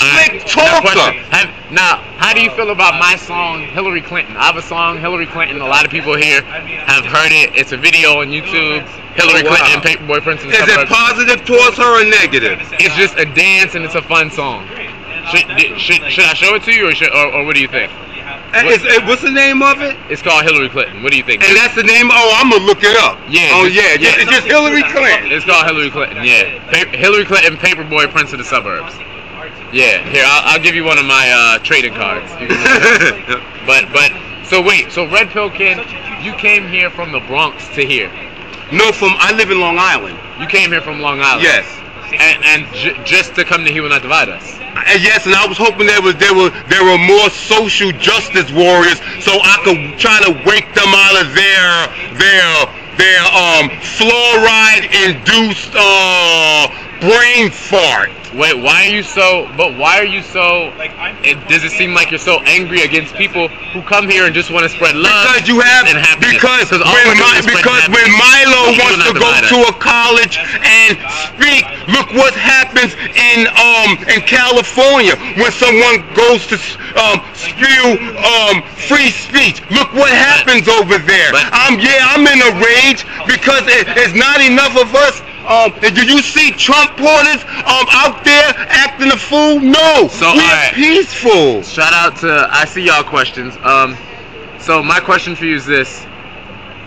slick talker. Now, how do you feel about my song Hillary Clinton? I have a song Hillary Clinton. A lot of people here have heard it. It's a video on YouTube. Hillary Oh, wow. Clinton, Paperboy Prince and Is it positive towards her or negative? It's just a dance and it's a fun song. Should, should, should I show it to you or, should, or, or what do you think? Uh, uh, what's the name of it? It's called Hillary Clinton. What do you think? And that's the name. Oh, I'm gonna look it up. Yeah, Oh just- yeah. yeah. It's just Hillary Clinton. It's called Hillary Clinton. Yeah, pa- Hillary Clinton, Paperboy Prince of the Suburbs. Yeah, here I'll, I'll give you one of my uh, trading cards. You can look it up. but but so wait, so Red Pill Kid, you came here from the Bronx to here. no, from I live in Long Island. You came here from Long Island. Yes. And, and j- just to come to He Will Not Divide Us. And yes, and I was hoping there was there were there were more social justice warriors, so I could try to wake them out of their their their um fluoride induced uh brain fart. Wait, why are you so? But why are you so? It, does it seem like you're so angry against people who come here and just want to spread love? Because you have and happiness? because all when my, because when. Milo You wants to go to a college and speak, look what happens in um in California when someone goes to um spew um free speech. Look what happens over there. But- I'm yeah, I'm in a rage because it, it's not enough of us. Um, do you see Trump porters um out there acting a fool? No, So, we're alright. peaceful. Shout out to I see y'all questions. Um, so my question for you is this: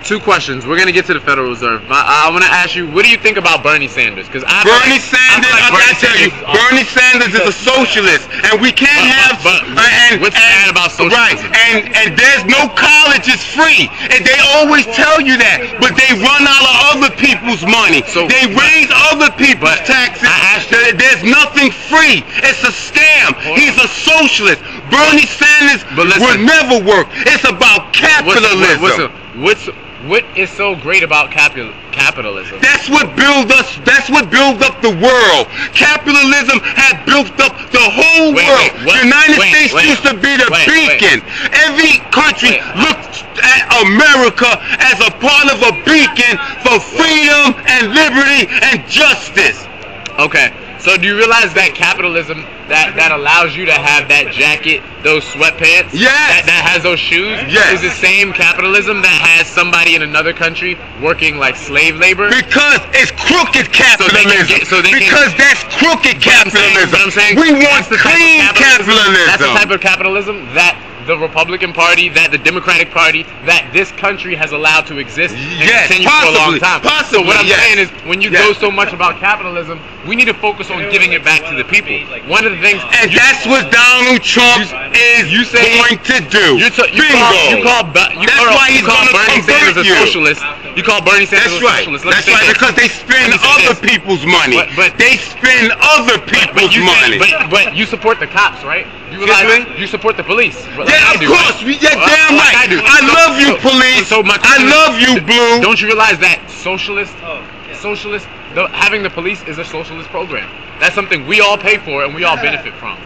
two questions. We're gonna get to the Federal Reserve. My, I want to ask you, what do you think about Bernie Sanders? Because I Bernie like- Sanders, feel like I gotta tell you, Sanders- Bernie Sanders is a socialist, and we can't But- have. but- uh, and, what's and- bad about socialism? Right, and and there's no college is free, and they always tell you that, but they run out of other people's money. So- they raise other people's taxes. I you- There's nothing free. It's a scam. He's a socialist. Bernie Sanders But listen. will never work. It's about What's, capitalism. what's, what's, what is so great about capital, capitalism? That's what build us. That's what build up the world. Capitalism had built up the whole Wait, world. wait, the United Wait, States used to be the beacon. Every country looked at America as a part of a beacon for freedom and liberty and justice. Okay. So do you realize that capitalism that that allows you to have that jacket, those sweatpants, Yes. that, that has those shoes, Yes. is the same capitalism that has somebody in another country working like slave labor? Because it's crooked capitalism. get- so they can- because that's crooked But I'm saying- capitalism. I'm saying we want that's the type of clean capitalism. That's the type of capitalism that the Republican Party, that the Democratic Party, that this country has allowed to exist and Yes, continue for a long possibly, time. so what I'm yes. saying is, when you Yes. go so much about capitalism, we need to focus on giving it back to the people. One of the things, and you, that's what Donald Trump is you say- going to do. you, t- you Bingo. call, you call, you That's call, why he's call gonna Bernie Sanders a socialist. You call Bernie Sanders That's a right. socialist. Let me That's right. this. Because they spend say other this. people's money. But- but- they spend other people's but say- money. but, but you support the cops, right? You realize me? you support the police. like I yeah, of do, course. right? We, yeah, Well, damn like right. I do. I So- love you, so- police. So my I question is- love you, Blue. Don't you realize that socialist, oh, socialist, the, having the police is a socialist program. That's something we all pay for and we all benefit from.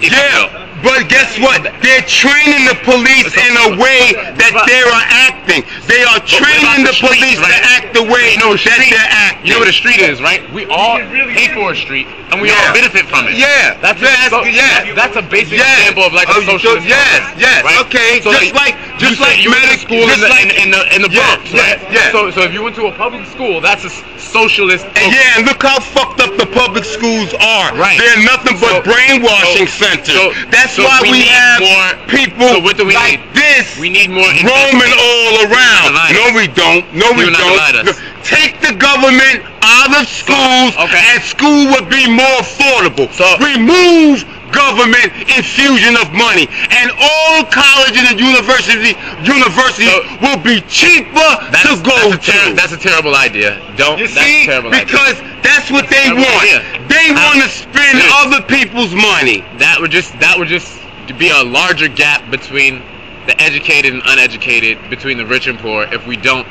If you Yeah, but guess what? They're training the police in a way that they are acting. They are training the the streets, police right? to act the way You know what that street- they're acting. You know what a street is, right? We all pay for a street and we Yeah. all benefit from it. Yeah, That's yeah, a, so, yeah. that's a basic Yes. example of like a Oh, you socialist. do- yes, yes, right? okay, So just like- you just said like you went to medic- school in just the, like- in, in the in the Yes, Bronx, yes, right? yes. So so if you went to a public school, that's a socialist. And yeah, and look how fucked up the public schools are. Right. They're nothing but So- brainwashing so- centers. so- That's so why we we, need have more- people so what do we like need? this We need more roaming all around. No, we don't. No, we don't. No. Take the government out of schools, okay. and school would be more affordable. So- remove government infusion of money, and all colleges and university universities So- will be cheaper That's, to go that's, to. that's a terrible idea. Don't. You that's see, a terrible idea. because that's what they want. idea. They want to spend Dude. other people's money. that would just that would just be a larger gap between the educated and uneducated, between the rich and poor, if we don't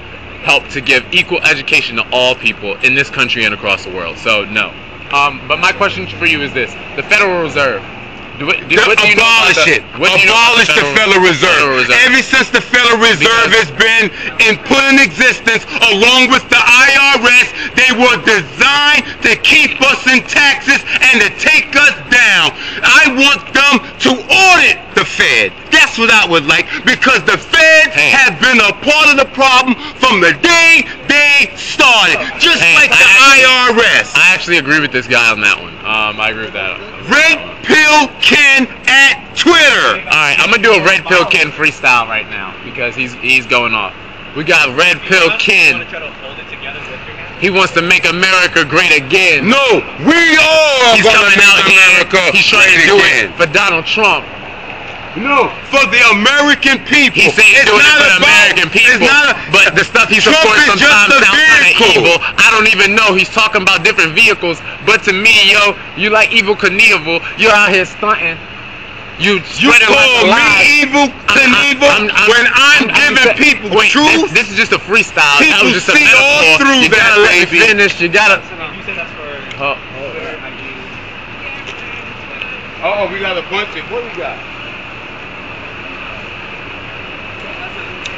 help to give equal education to all people in this country and across the world. So no. Um, but my question for you is this: the Federal Reserve. Do, do, do abolish the- it. what do you know about Abolish the Federal Reserve. Federal Reserve? Ever since the Federal Reserve Because- has been in put in existence, along with the IRS, they were designed to keep us in taxes and to take us down. I want them to audit the Fed. That's what I would like because the Fed Hey. have been a part of the problem from the day they started, just Hey, like the I IRS. I actually agree with this guy on that one. Um, I agree with that. Red Pill Ken at Twitter. All right, I'm gonna do a Red Pill Ken freestyle right now because he's he's going off. We got Red Pill Ken. He wants to make America great again. No, we are. he's gonna coming make out America here. He's trying to great do again. it for Donald Trump. No, for the American people. He's saying he's It's doing it not for the American people. It's not a, but the stuff he Trump supports is just sometimes a sounds kind of evil. I don't even know. He's talking about different vehicles. But to me, yo, you like Evel Knievel. You're out here stunting. You you spreading like call me Evel Knievel I'm- I'm- when I'm, giving just- people wait, truth. This, this is just a freestyle. that People was just a see all through you that, gotta let me finish. You gotta. You said that's for Oh, Oh, we got a bunch of. What we got?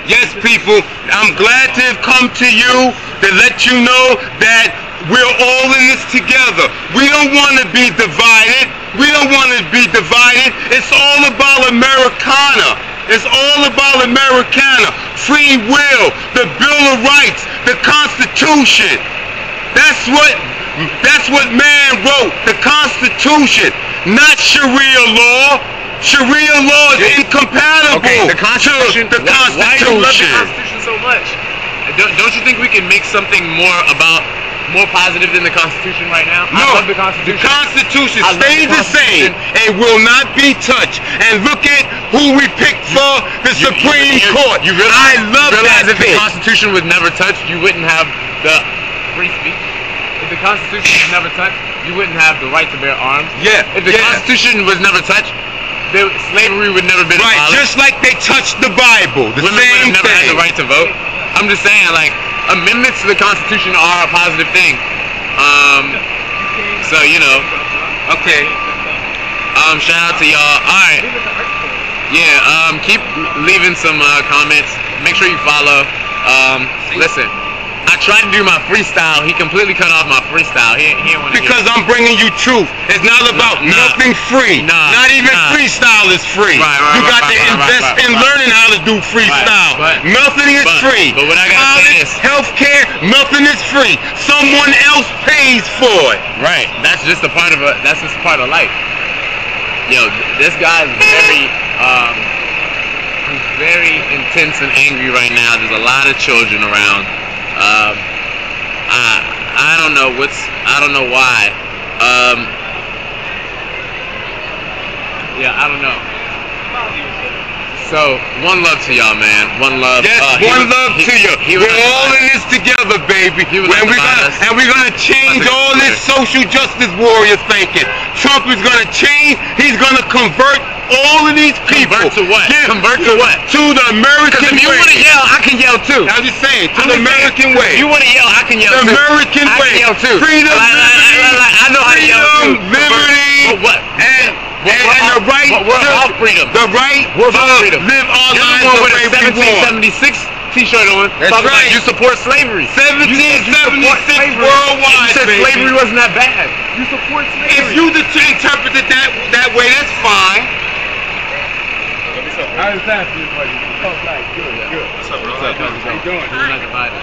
Yes, people, I'm glad to have come to you to let you know that we're all in this together. We don't want to be divided. We don't want to be divided. It's all about Americana. It's all about Americana. Free will, the Bill of Rights, the Constitution. That's what that's what man wrote, the Constitution, not Sharia law. Sharia law is incompatible okay. The Constitution. to the why, why do you love the Constitution. Constitution so much? Uh, don't, don't you think we can make something more about more positive than the Constitution right now? No, I love the Constitution. The Constitution I stays the the same and will not be touched. And look at who we picked for the You- Supreme you- Court. You realize, I love realize that if the. Constitution was never touched, you wouldn't have the free speech. If the Constitution was never touched, you wouldn't have the right to bear arms. Yeah, If the yeah. Constitution was never touched, there, slavery would never been Right, abolished. just like they touched the Bible, the Women would have never thing. had the right to vote. I'm just saying, like, amendments to the Constitution are a positive thing. Um, so you know, Okay. um, shout out to y'all. All right, yeah. Um, keep leaving some uh, comments. Make sure you follow. Um, listen, I tried to do my freestyle. He completely cut off my freestyle. He, he didn't want to. Because I'm bringing you truth. It's not about Nah. nothing free. Nah. Not even Nah. freestyle is free. Right, right, you got right, to invest in learning how to do freestyle. but- nothing is but- free. but what I gotta say College, is- healthcare, nothing is free. Someone else pays for it. Right. That's just a part of a. That's just a part of life. Yo, this guy is very, um, he's very intense and angry right now. There's a lot of children around. Um, I, I don't know what's. I don't know why. Um, yeah, I don't know. So one love to y'all, man. One love. Yes, Uh, one was- love he- to you. he was We're all in this together, baby. And we're gonna and we're gonna change all this social justice warrior thinking. Trump is gonna change. He's gonna convert all of these people. Convert to what? Give- Convert to what? To the American Because if you want to yell, I can yell too. I'm just saying, to I'm the just saying, American way. If you want to yell, I can yell too. the too. American I way. can yell too. Freedom, Like, like, liberty, like, like, I know how to yell too. freedom, liberty, But what? and, we're and the all- right but we're to, all freedom. the right We're to about freedom. live our You're lives the one with way a we want. 1776 t-shirt on. That's talking right. About you support slavery. You said you support 1776 worldwide, You said baby. slavery wasn't that bad. You support slavery. If you de- interpret it that that way, that's fine. How is that for you, buddy? Oh, nice. Good, good. What's up, bro? What's up, How you how's it doing? going? You're not divided.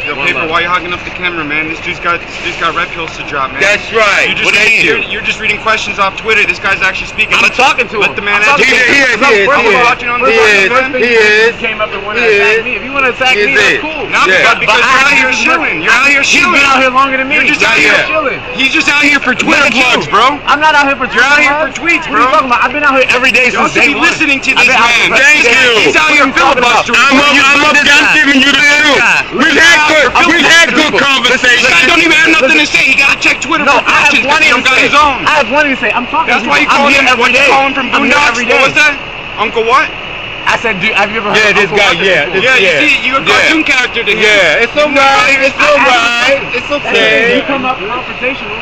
Yo, One paper, love. why you hogging up the camera, man? This dude's got this dude's got red pills to drop, man. That's right. you just What do you read- mean? you're, you're just reading questions off Twitter. This guy's actually speaking. I'm Let- talking to him. Let the man I'm talking educate to He him. is, you. he is, We're he is. watching on He the is, man. he is. came up and wanted He to attack is. me. If you want to attack He me, is. that's cool. No, Yeah. because, because But you're I out here haven't chilling. You're out here He's chilling. been out here longer than me. You're just Yeah, out yeah. here chilling. He's just out here for Twitter Look at you. plugs, bro. I'm not out here for You're out here for Twitter tweets, What are you bro. talking about? I've been out here every day Y'all since should day be one. listening to I've this been out man. here for- Thank you. He's out here What are you talking about? filibustering. I'm, Look up, at I'm, up, this I'm guy. giving you the Look at this truth. guy. Look We've at had guy. we've had good conversations. This guy don't even have nothing to say. He gotta check Twitter No, for I have plenty to got say. his own. I have plenty to say. I'm talking. That's to why you call him. every day. call him from Boondocks? What was that? Uncle what? I said, dude, have you ever heard Yeah, of this Uncle guy, yeah, this- Yeah, Yeah. you see, you a Yeah. cartoon character to him. Yeah, it's alright. It's alright. It's okay. You come up confrontational.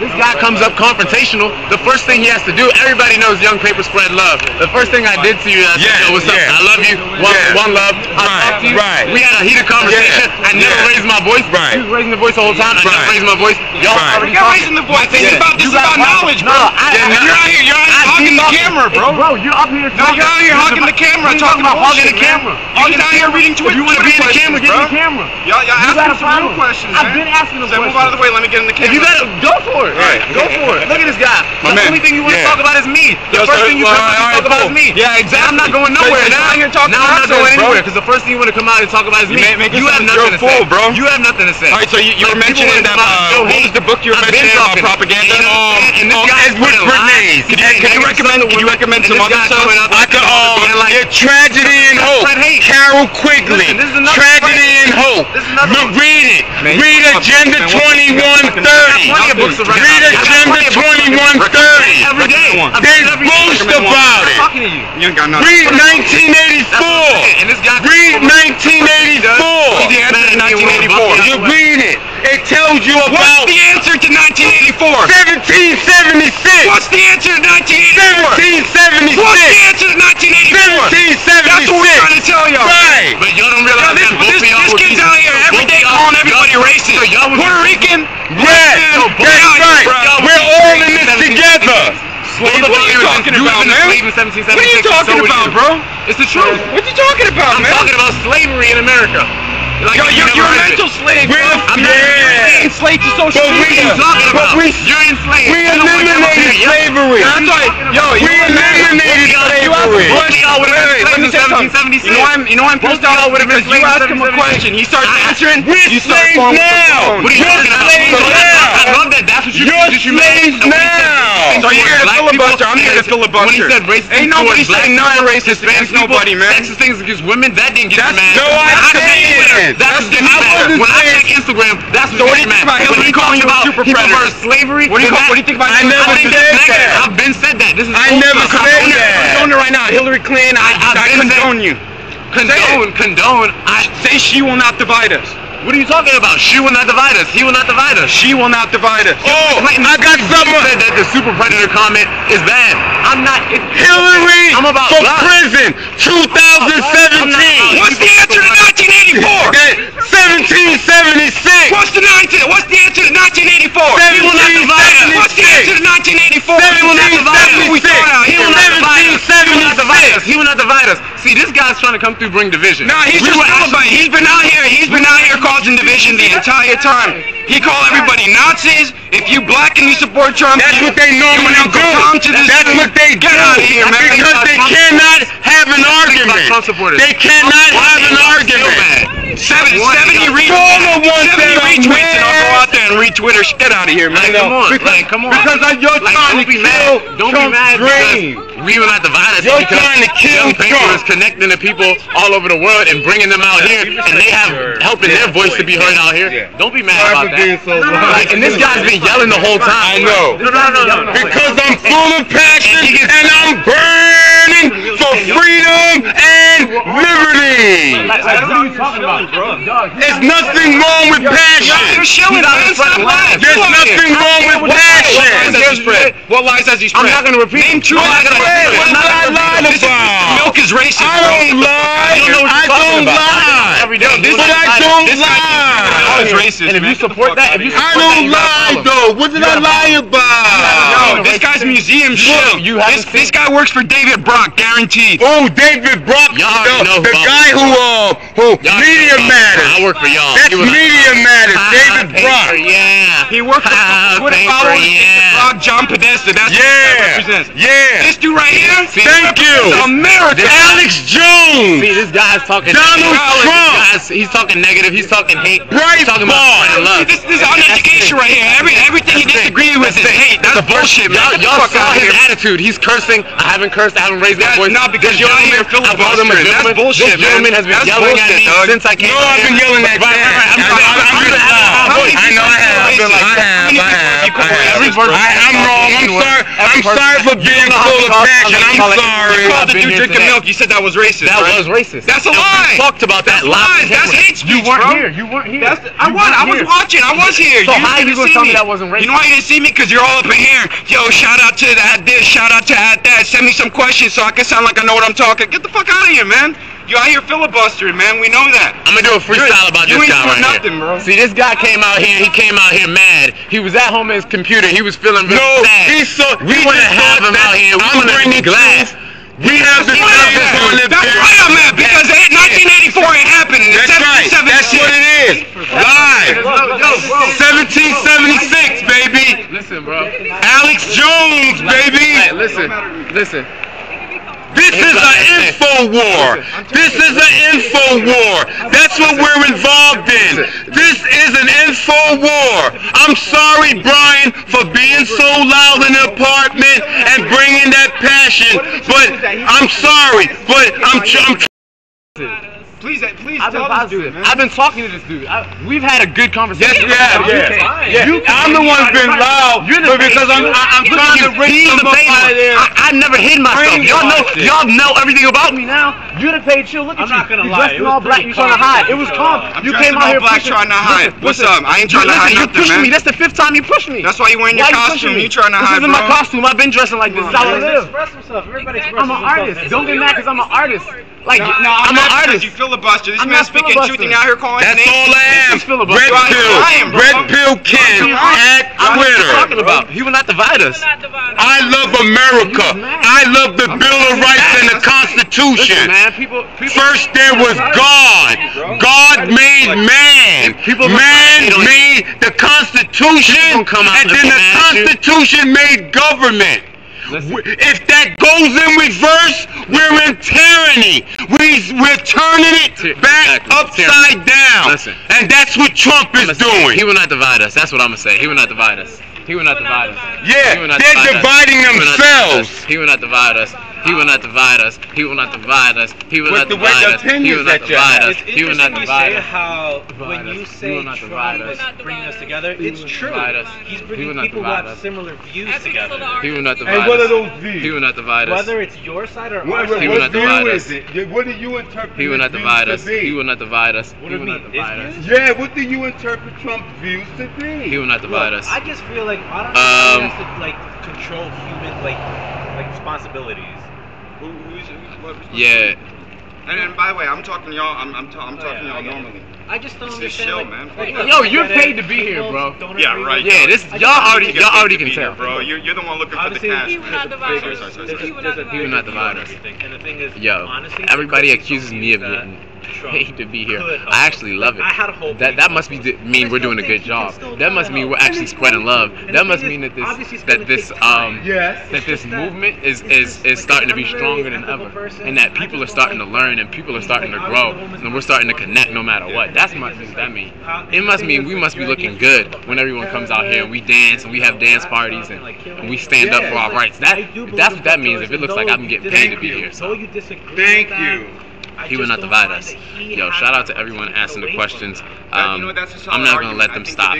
This guy comes up confrontational. The first thing he has to do, everybody knows Young Paper spread love. The first thing I did to you, I said, Yeah, Yo, what's up? yeah. I love you. One, Yeah. one love. I Right, talk to you. right. We had a heated conversation. Yeah, I never yeah. raised my voice. Right. He was raising the voice the whole time. I Right. never raised my voice. Y'all Right. already You're raising the voice. This Yeah. is about this You is got about one- knowledge, No, bro. I, Yeah, I, no, You're out here. You're out here I talking talking. camera, bro. Bro, you're up here. No, you're out here hogging the camera, talking about hogging the camera. You Hogging out here reading Twitter- you want to be in the camera, get in the camera. Y'all, y'all You got a asking some real questions, I've been asking them Say, move out of the way. Let me get in the camera. If you gotta go for it, Right. Go for it. Look at this guy. My the man, only thing you want to yeah. talk about is me. The Yo, first so- thing you well, come out all and right, talk about is me. Yeah, exactly. I'm not going nowhere now. now you're talking now I'm not going bro. anywhere because the first thing you want to come out and talk about is You me. make- make you have nothing to fool, say, bro. You have nothing to say. All right, so you, you were Like, people mentioning that. Uh, what was the book you were I've mentioning about propaganda? You know what I'm saying? And this guy's Edward putting lies. Bernays. Can- you recommend- some can you recommend some other stuff? I could, like, yeah, Tragedy and Hope. Carroll Quigley. Listen, this is another Tragedy and Hope. This is another Look, one. read it. Read Agenda man. What the fuck? 2130. Plenty of books to write Read about. I Agenda plenty of books to 2130. Every day. Recommend They said boast about it. you. You ain't got nothing. Read That's what I'm 1984. saying. And this guy Read Read 1984. answer 1984. You read it. It tells you What's about the answer to 1984? 1776. What's the answer to 1984? 1776. What's the answer to 1984? 1776. That's what we're trying to tell y'all. Right. But y'all don't Yo, realize this, that this, of this kid's out here so every both day y'all- calling everybody racist. so y'all would Puerto Rican. Yes, No, both that's y'all, right. We're all in this together. What are you talking about, was in a man? slave in 1776, What are you talking about, bro? It's the truth. What are you talking about, I'm talking about slavery in America. Like Yo, you you're, you're a mental slave. We're- I'm not Yeah. Enslaved to social But we- What are you media. talking But about? we- You're enslaved. We You don't want to eliminated hear slavery. That's right. Yo, We you eliminated You slavery. asked Wait, both of y'all would have wait, let me say something. You know I'm, you know I'm pissed off? Because you ask him a question, he starts answering, We're you start slaves falling with the now. What are you talking about? slaves I- now. I love that. That's what you You're you slaves And when he said now. So you're towards here to filibuster. I'm here to filibuster. When he said racist Ain't nobody saying people, nothing racist Hispanic nobody, man. Sexist things against women, that didn't get you mad. no, I didn't. That's me I mad. When I check Instagram, that's what So what do you me think mad. about Hillary When calling you a about people versus slavery, What do you what do you think about I never I think said that's that. I've been said that. This is I never stuff. said I'm that. Condone her right now. Hillary Clinton, I, I- I condone you. Condone, condone. I. Say she will not divide us. What are you talking about? She will not divide us. He will not divide us. She will not divide us. Oh, Like, I got something. said that the super predator comment is bad. I'm not. It, Hillary I'm about for black. prison, I'm not- 2017. What's the answer to 1984? Okay, 1776. What's the 19? What's the answer to 1984? He will not divide us. What's the answer to 1984? He will not divide us. We it out. He will not divide us. He will not divide us. He will not divide us. See, this guy's trying to come through, bring division. Nah, he's We just filibuster. He's been out here. He's been out here causing division the entire time. He called everybody Nazis. If you black and you support Trump, That's you, what they normally you do. come to this That's dude. what they do. Get out of here, man. Because they cannot have an argument. They cannot have an argument. Seven, 70 you retweets. You're the one 70 retweets, and I'll go out there and retweet her shit out of here, man. Like, come on, Because- like, come on. because I- you're like, trying don't be mad. Don't be mad dream. Because we will not divide us. You're because trying to kill young paper Trump. is connecting the people all over the world and bringing them out here, and they have helping their voice to be heard out here. Don't be mad Sorry about for being that. so loud. Like, and this guy's been yelling the whole time. I know. No, no, no, no, no. Because I'm full of passion And gets- and I'm burning for freedom and liberty. Like, like, what are you talking about, bro? There's nothing wrong with You're passion. shilling, man. Stop lying. There's Come nothing wrong with What lies passion. has he spread? What lies has he spread? I'm not gonna repeat. Name two lies. What repeat. lies I'm not has gonna he spread? repeat. This is- Milk is racist. I don't lie. You know what I don't lie. This But I don't this guy thinks lie. Milk is racist, And if you support that, if you here. I support that, don't you got a lie problem. though. What did I lie about? No, this guy's museum shit. you this, haven't this guy works for David Brock, guaranteed. Oh, David Brock, Y'all the, know the guy who uh who Y'all Media Matters. I work for y'all. That's He was Media Matters. "Ah, David paper, Brock. Yeah. He works for Twitter paper, followers. yeah. Brock, John Podesta. That's what Yeah, that represents. yeah. This dude right here. See, Thank you. America. Alex Jones. See, this guy's talking. Donald negative. Trump. This guy's, he's talking negative. He's talking hate. Breitbart. He's talking about spreading love. This, this is uneducation right here. Every, everything he disagrees with is hate. That's bullshit, man. Y'all, Get the y'all fuck saw his attitude. He's cursing. I haven't cursed. I haven't raised my That's voice. Not because This you're out here gentleman- I called him a filibustering. That's gentleman. bullshit, This gentleman man. has been That's yelling at me dog. since I came No. I've been yelling at Right, right, that. right. I'm sorry. I- I'm I'm sorry. How many I know I have. people I say have. How many I people have. you call I have. Every person- I, I'm wrong. I'm sorry. I'm sorry for being full of passion. I'm You sorry. called the I've been dude drinking milk. You said that was racist. That was racist. That's a lie. We talked about that That's lies. That's camera. hate speech, You weren't bro. here. You weren't here. I was. I was watching. I was here. So you how didn't you gonna see tell me that wasn't You know why you didn't see me? Because you're all up in here. Yo, shout out to that this, shout out to that that. Send me some questions so I can sound like like I know what I'm talking. Get the fuck out of here, man. You're out here filibustering, man. We know that. I'm gonna do a freestyle about this guy right nothing, here. Bro. See, this guy came out here. He came out here mad. He was at home at his computer. He was feeling bad. no, sad. He's so, we wanna have him out here. I'm gonna be glass. We have the toughest on the That's why I'm at because 1984 ain't happening. That's right. That's what it is. Live. 1776, baby. Listen, bro. Alex Jones, baby. Listen, listen. This is an info war. This is an info war. That's what we're involved in. This is an info war. I'm sorry, Brian, for being so loud in the apartment and bringing that passion. But I'm sorry. But I'm. I'm Please, uh, please I've tell this. positive. Dude, I've been talking to this dude. I, we've had a good conversation. Yes, yeah, have. Yeah. You, I'm the one who's been loud, you're the but because I'm, I, am trying to bring the paid one. I, I never hid myself. Y'all know, y'all know everything about me now. You're the paid chill. Look at I'm you. I'm not gonna uh, you lie. You're all black. You trying to hide. It was calm. You came out here black trying to hide. What's up? I ain't trying to hide nothing, man. You pushed me. That's the fifth time you pushed me. That's why you wearing your costume. You trying to hide? This isn't my costume. I've been dressing like this. This is how I live. Express himself. Everybody express. I'm an artist. Don't get mad because I'm an artist. Like, no, no I'm, I'm an artist. You filibuster. This I'm man's speaking shooting out here calling That's name all I am. Red You're pill. Lying, Red pill Ken at Twitter. What talking about? He will not divide us. I love America. I love the Bill of Rights and the Constitution. Listen, man, people, First there was God. God made man. Man made the Constitution, and then the Constitution made government. If that goes in reverse, we're in tyranny. We, we're turning it back exactly. upside tyranny. down. Listen. And that's what Trump is doing. He will not divide us. That's what I'm going to say. He will not divide us. He will not divide us. Yeah, they're dividing themselves. He will not divide us. He will not divide us. He will not divide us. He will not divide us. He will not divide us. He will not divide us. He will not how when you say not divide us together, it's true. He's bringing people who have similar views together. He will not divide us. And what are those views? He will not divide us. Whether it's your side or our side, he will not divide us. What do you interpret? He will not divide us. He will not divide us. He will not divide us. Yeah, what do you interpret Trump's views to be? He will not divide us. I just feel like I don't know. He has to like control human like like responsibilities. Yeah. And, and by the way, I'm talking y'all. I'm, I'm, ta- I'm Oh, talking yeah, y'all normally. I just don't this understand. show, like, man. Yo, you're paid to be here, bro. Yeah, right. Yeah, this y'all already y'all already can tell. bro. You're, you're the one looking Obviously, for the cash. He would not divide us. He would not divide us. And the thing is, Yo, honestly, everybody accuses me of paid to be here. I actually love it. I had a that that must be mean we're doing a good job. That must mean we're actually spreading love. That must mean that this that this um that this movement is is is starting to be stronger than ever, and that people are starting to learn and people are starting to grow, and we're starting to connect no matter what. That's must that mean. It must mean we must be looking good when everyone comes out here and we dance and we have dance parties and, and we stand up for our rights. That that's what that means. If it looks like I'm getting paid to be here, so. thank you he will not divide us. Yo, shout out to everyone asking the questions. Um, I'm not gonna let them stop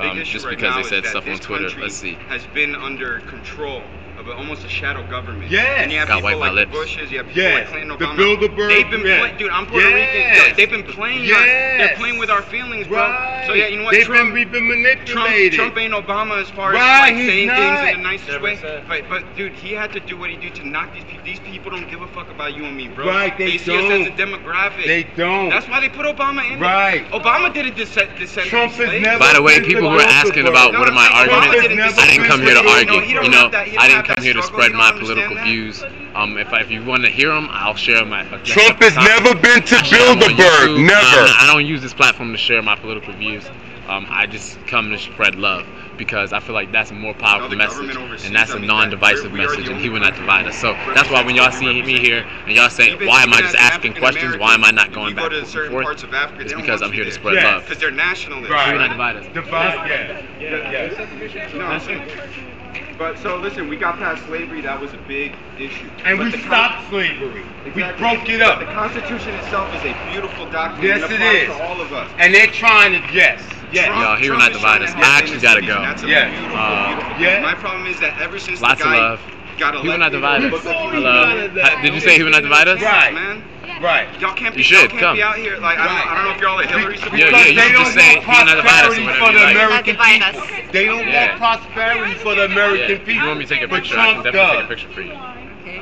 um, just because they said stuff on Twitter. Let's see. Has been under control but almost a shadow government. Yeah. And you have Got people like lips. Bushes, you have people yes. like Clinton Obama. The Bilderberg. They've been yes. playing, dude, I'm Puerto yes. Rican. They've been playing yes. Our, they're playing with our feelings, bro. Right. So yeah, you know what? They've Trump, been, we've been manipulated. Trump, Trump ain't Obama as far right. as like, saying not. things in the nicest Never way. Said. But, but dude, he had to do what he did to knock these people. These people don't give a fuck about you and me, bro. Right, they, they see don't. us as a demographic. They don't. That's why they put Obama in. Right. Obama didn't dissent. Trump is never. By the way, people were asking about what am I arguments, I didn't come here to argue. You know, I didn't come I'm here to spread my political that? views. Um, if, I, if you want to hear them, I'll share my. Trump has never been to Bilderberg. Never. I don't use this platform to share my political views. Um, I just come to spread love because I feel like that's a more powerful message, and that's a non-divisive message, and he will not divide us. So that's why when y'all see me here and y'all say, "Why am I just asking questions? Why am I not going back and forth?" It's because I'm here to spread love. Because they're nationalists. He will not divide us. Divide. Yeah. Yeah. yeah. No. But so listen, we got past slavery. That was a big issue. And but we stopped slavery. Exactly. We broke it up. The Constitution itself is a beautiful document. Yes, it, it is. To all of us. And they're trying to yes. Yeah, Y'all, he will not divide us. I actually gotta go. That's yeah. Beautiful, uh, yeah. My problem is that ever since Lots the guy of love. got elected, he will not divide us. I love. Did you say he will not divide us? Right, man. Right. Y'all can't be, you should, can't come. be out here. Like, I, don't, right. I don't know if y'all are Hillary supporters. Yeah, yeah, you they just say, you're not divided prosperity or whatever. For the like. American people. They don't yeah. want prosperity for the American yeah. people. You want me to take a picture? I can definitely does. take a picture for you. Okay.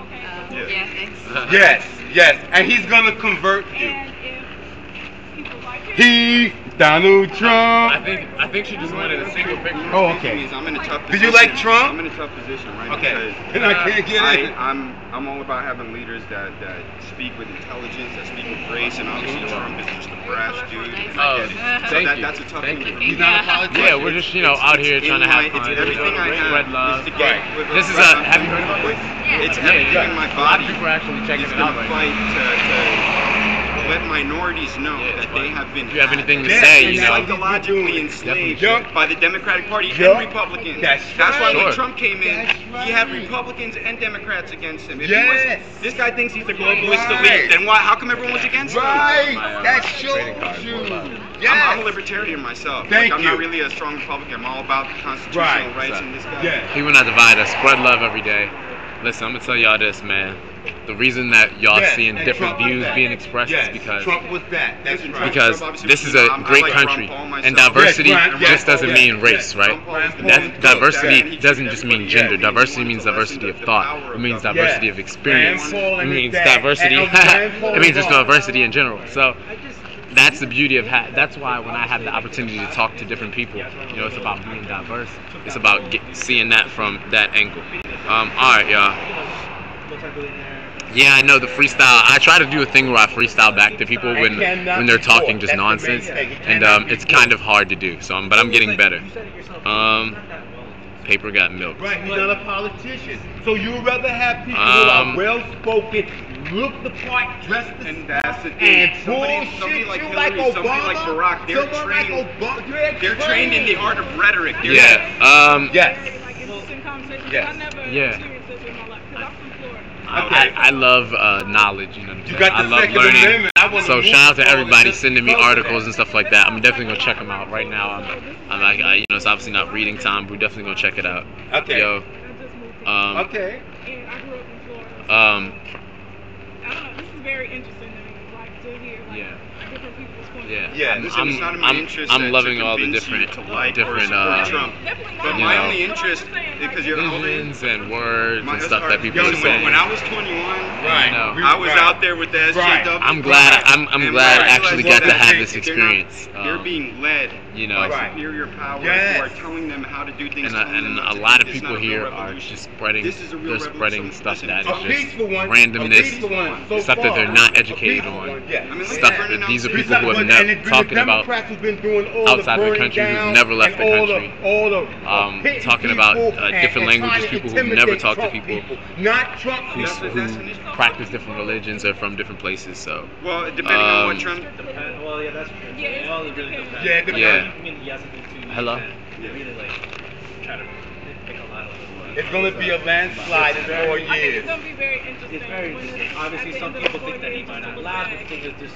Yeah. yeah, thanks. yes, yes. And he's going to convert you. He Donald Trump. I think I think she just wanted a single picture. Oh, okay. I'm in a tough position. Did you like Trump? I'm in a tough position right okay. now. Okay. And I can't get I, it. I'm I'm all about having leaders that, that speak with intelligence, that speak with grace, and obviously mm-hmm. Trump is just a brash dude. Oh, thank so that, you. That's a tough thank thing. You. He's not a politician. Yeah, we're just you know it's, out here trying to have fun. It's everything I have. Red love. Is right. This is a. Uh, have you heard about this? Yeah. It's yeah, everything yeah. in my body. A lot of people are actually checking it out. Fight to, let minorities know yeah, that they have been. Do you have anything to say? You know, psychologically enslaved Definitely. by the Democratic Party yep. and Republicans. That's, right. Why sure. when Trump came in, right. he had Republicans and Democrats against him. If yes. Was, this guy thinks he's the globalist right. elite. Then why? How come everyone was against right. him? Right. That's true. Yes. I'm, I'm, a libertarian myself. Thank like, I'm you. not really a strong Republican. I'm all about the constitutional rights so, and this guy. Yeah. He will not divide us. Spread love every day. Listen, I'm gonna tell y'all this, man the reason that y'all yes, seeing different Trump views being expressed yes. is because Trump was that. That's right. Because this is a great like country, and diversity yes, Trump, just doesn't mean race, right? That diversity doesn't just mean gender. Diversity means diversity of thought. It means diversity of experience. It means diversity. it means just diversity in general. So that's the beauty of ha- that's why when I have the opportunity to talk to different people, you know, it's about being diverse. It's about get, seeing that from that angle. Um, all right, y'all. Uh, yeah, I know the freestyle. I try to do a thing where I freestyle back to people when when they're talking just nonsense, and um, it's kind of hard to do. So, um, but I'm getting better. Um, paper got milk. Right, you're not a politician, so you'd rather have people um, who are um, well spoken, look the part, dress the and that's the thing. and somebody, somebody like Hillary, like Obama, somebody like Barack, they're trained. Like Obama, they're, trained. in the art of rhetoric. They're yeah. Um, yes. Yes. Yeah. Okay. I, I, love uh, knowledge. You know what I'm saying? I love learning. I so shout out to everybody sending me articles and stuff like that. I'm definitely gonna check them out. Right now, I'm, I'm like, I, you know, it's obviously not reading time, but we're definitely gonna check it out. Okay. Yo. Um, okay. Um. I don't know. This is very interesting to me. Like to hear like yeah. different people. Yeah, yeah. I'm, I'm, it's not in my I'm, interest I'm loving all the different, to like different, uh, Trump. But my know, only interest because you're visions and words my, and stuff that people yo, are saying. When, when I was 21, right, you know, I was right. out there with the SJW. Right. I'm glad. I'm, I'm glad I actually got to have this experience. They're, um, being led, you know, by right. superior powers yes. who are telling them how to do things. And, uh, a, and a lot of people here are just spreading, they're spreading stuff that is just randomness, stuff that they're not educated on, stuff that these are people who have never up and talking about outside of the country who never left the country, all the, all the, um, talking about uh, different languages, people who never talk Trump to people, people. not Trump, who, who practice different religions or from different places. So well, depending um, on what um, Trump. Depend, well, yeah, that's true. Yeah, it really depends. Yeah, depends. yeah. Hello. It's going to be a landslide in four years. I it's going to be very interesting. It's very interesting. Obviously, some people think that he might not last, but things are just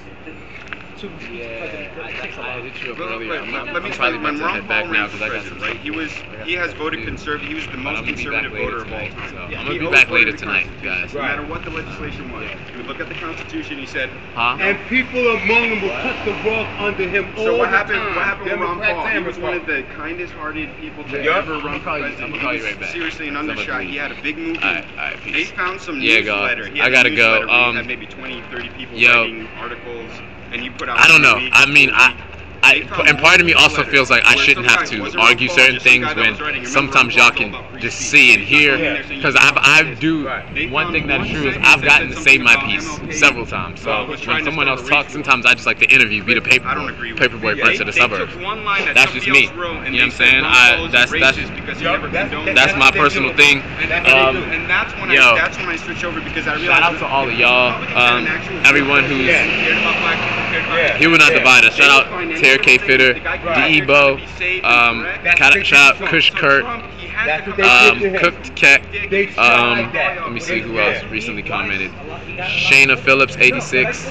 yeah, I, I, I up earlier. Let me I'm tell you, when Ron Paul ran for president, right, he was, he has voted conservative. He was the most conservative voter of all time. So. Yeah. I'm gonna he be back later tonight, guys. No matter what the legislation was, he look at the Constitution. He said, huh? And people among them will put the rug under him. So what happened? What happened with Ron Paul? He was one of the kindest-hearted people to ever run for president. He seriously an undershot. He had a big movie. They found some newsletter. I gotta go. Had maybe 20, 30 people writing articles and you put out. I don't know. I mean, I I, and part of me also feels like I shouldn't have to argue certain things when sometimes y'all can just see and hear. Because I've I do one thing that's true is I've gotten to say my piece several times. So when someone else talks, sometimes I just like to interview, be the paperboy, paperboy prince of the suburbs. That's just me. You know what I'm saying? I, that's that's that's my personal thing. Um, yo, that's when I switch over because I. Shout out to all of y'all, um, everyone who's. here, will not divide us. Shout out to Bear K Fitter, Debo, Ebo, um, Kush Kurt, um. Cooked cat. Um, let me see who else recently commented. Shayna Phillips, 86.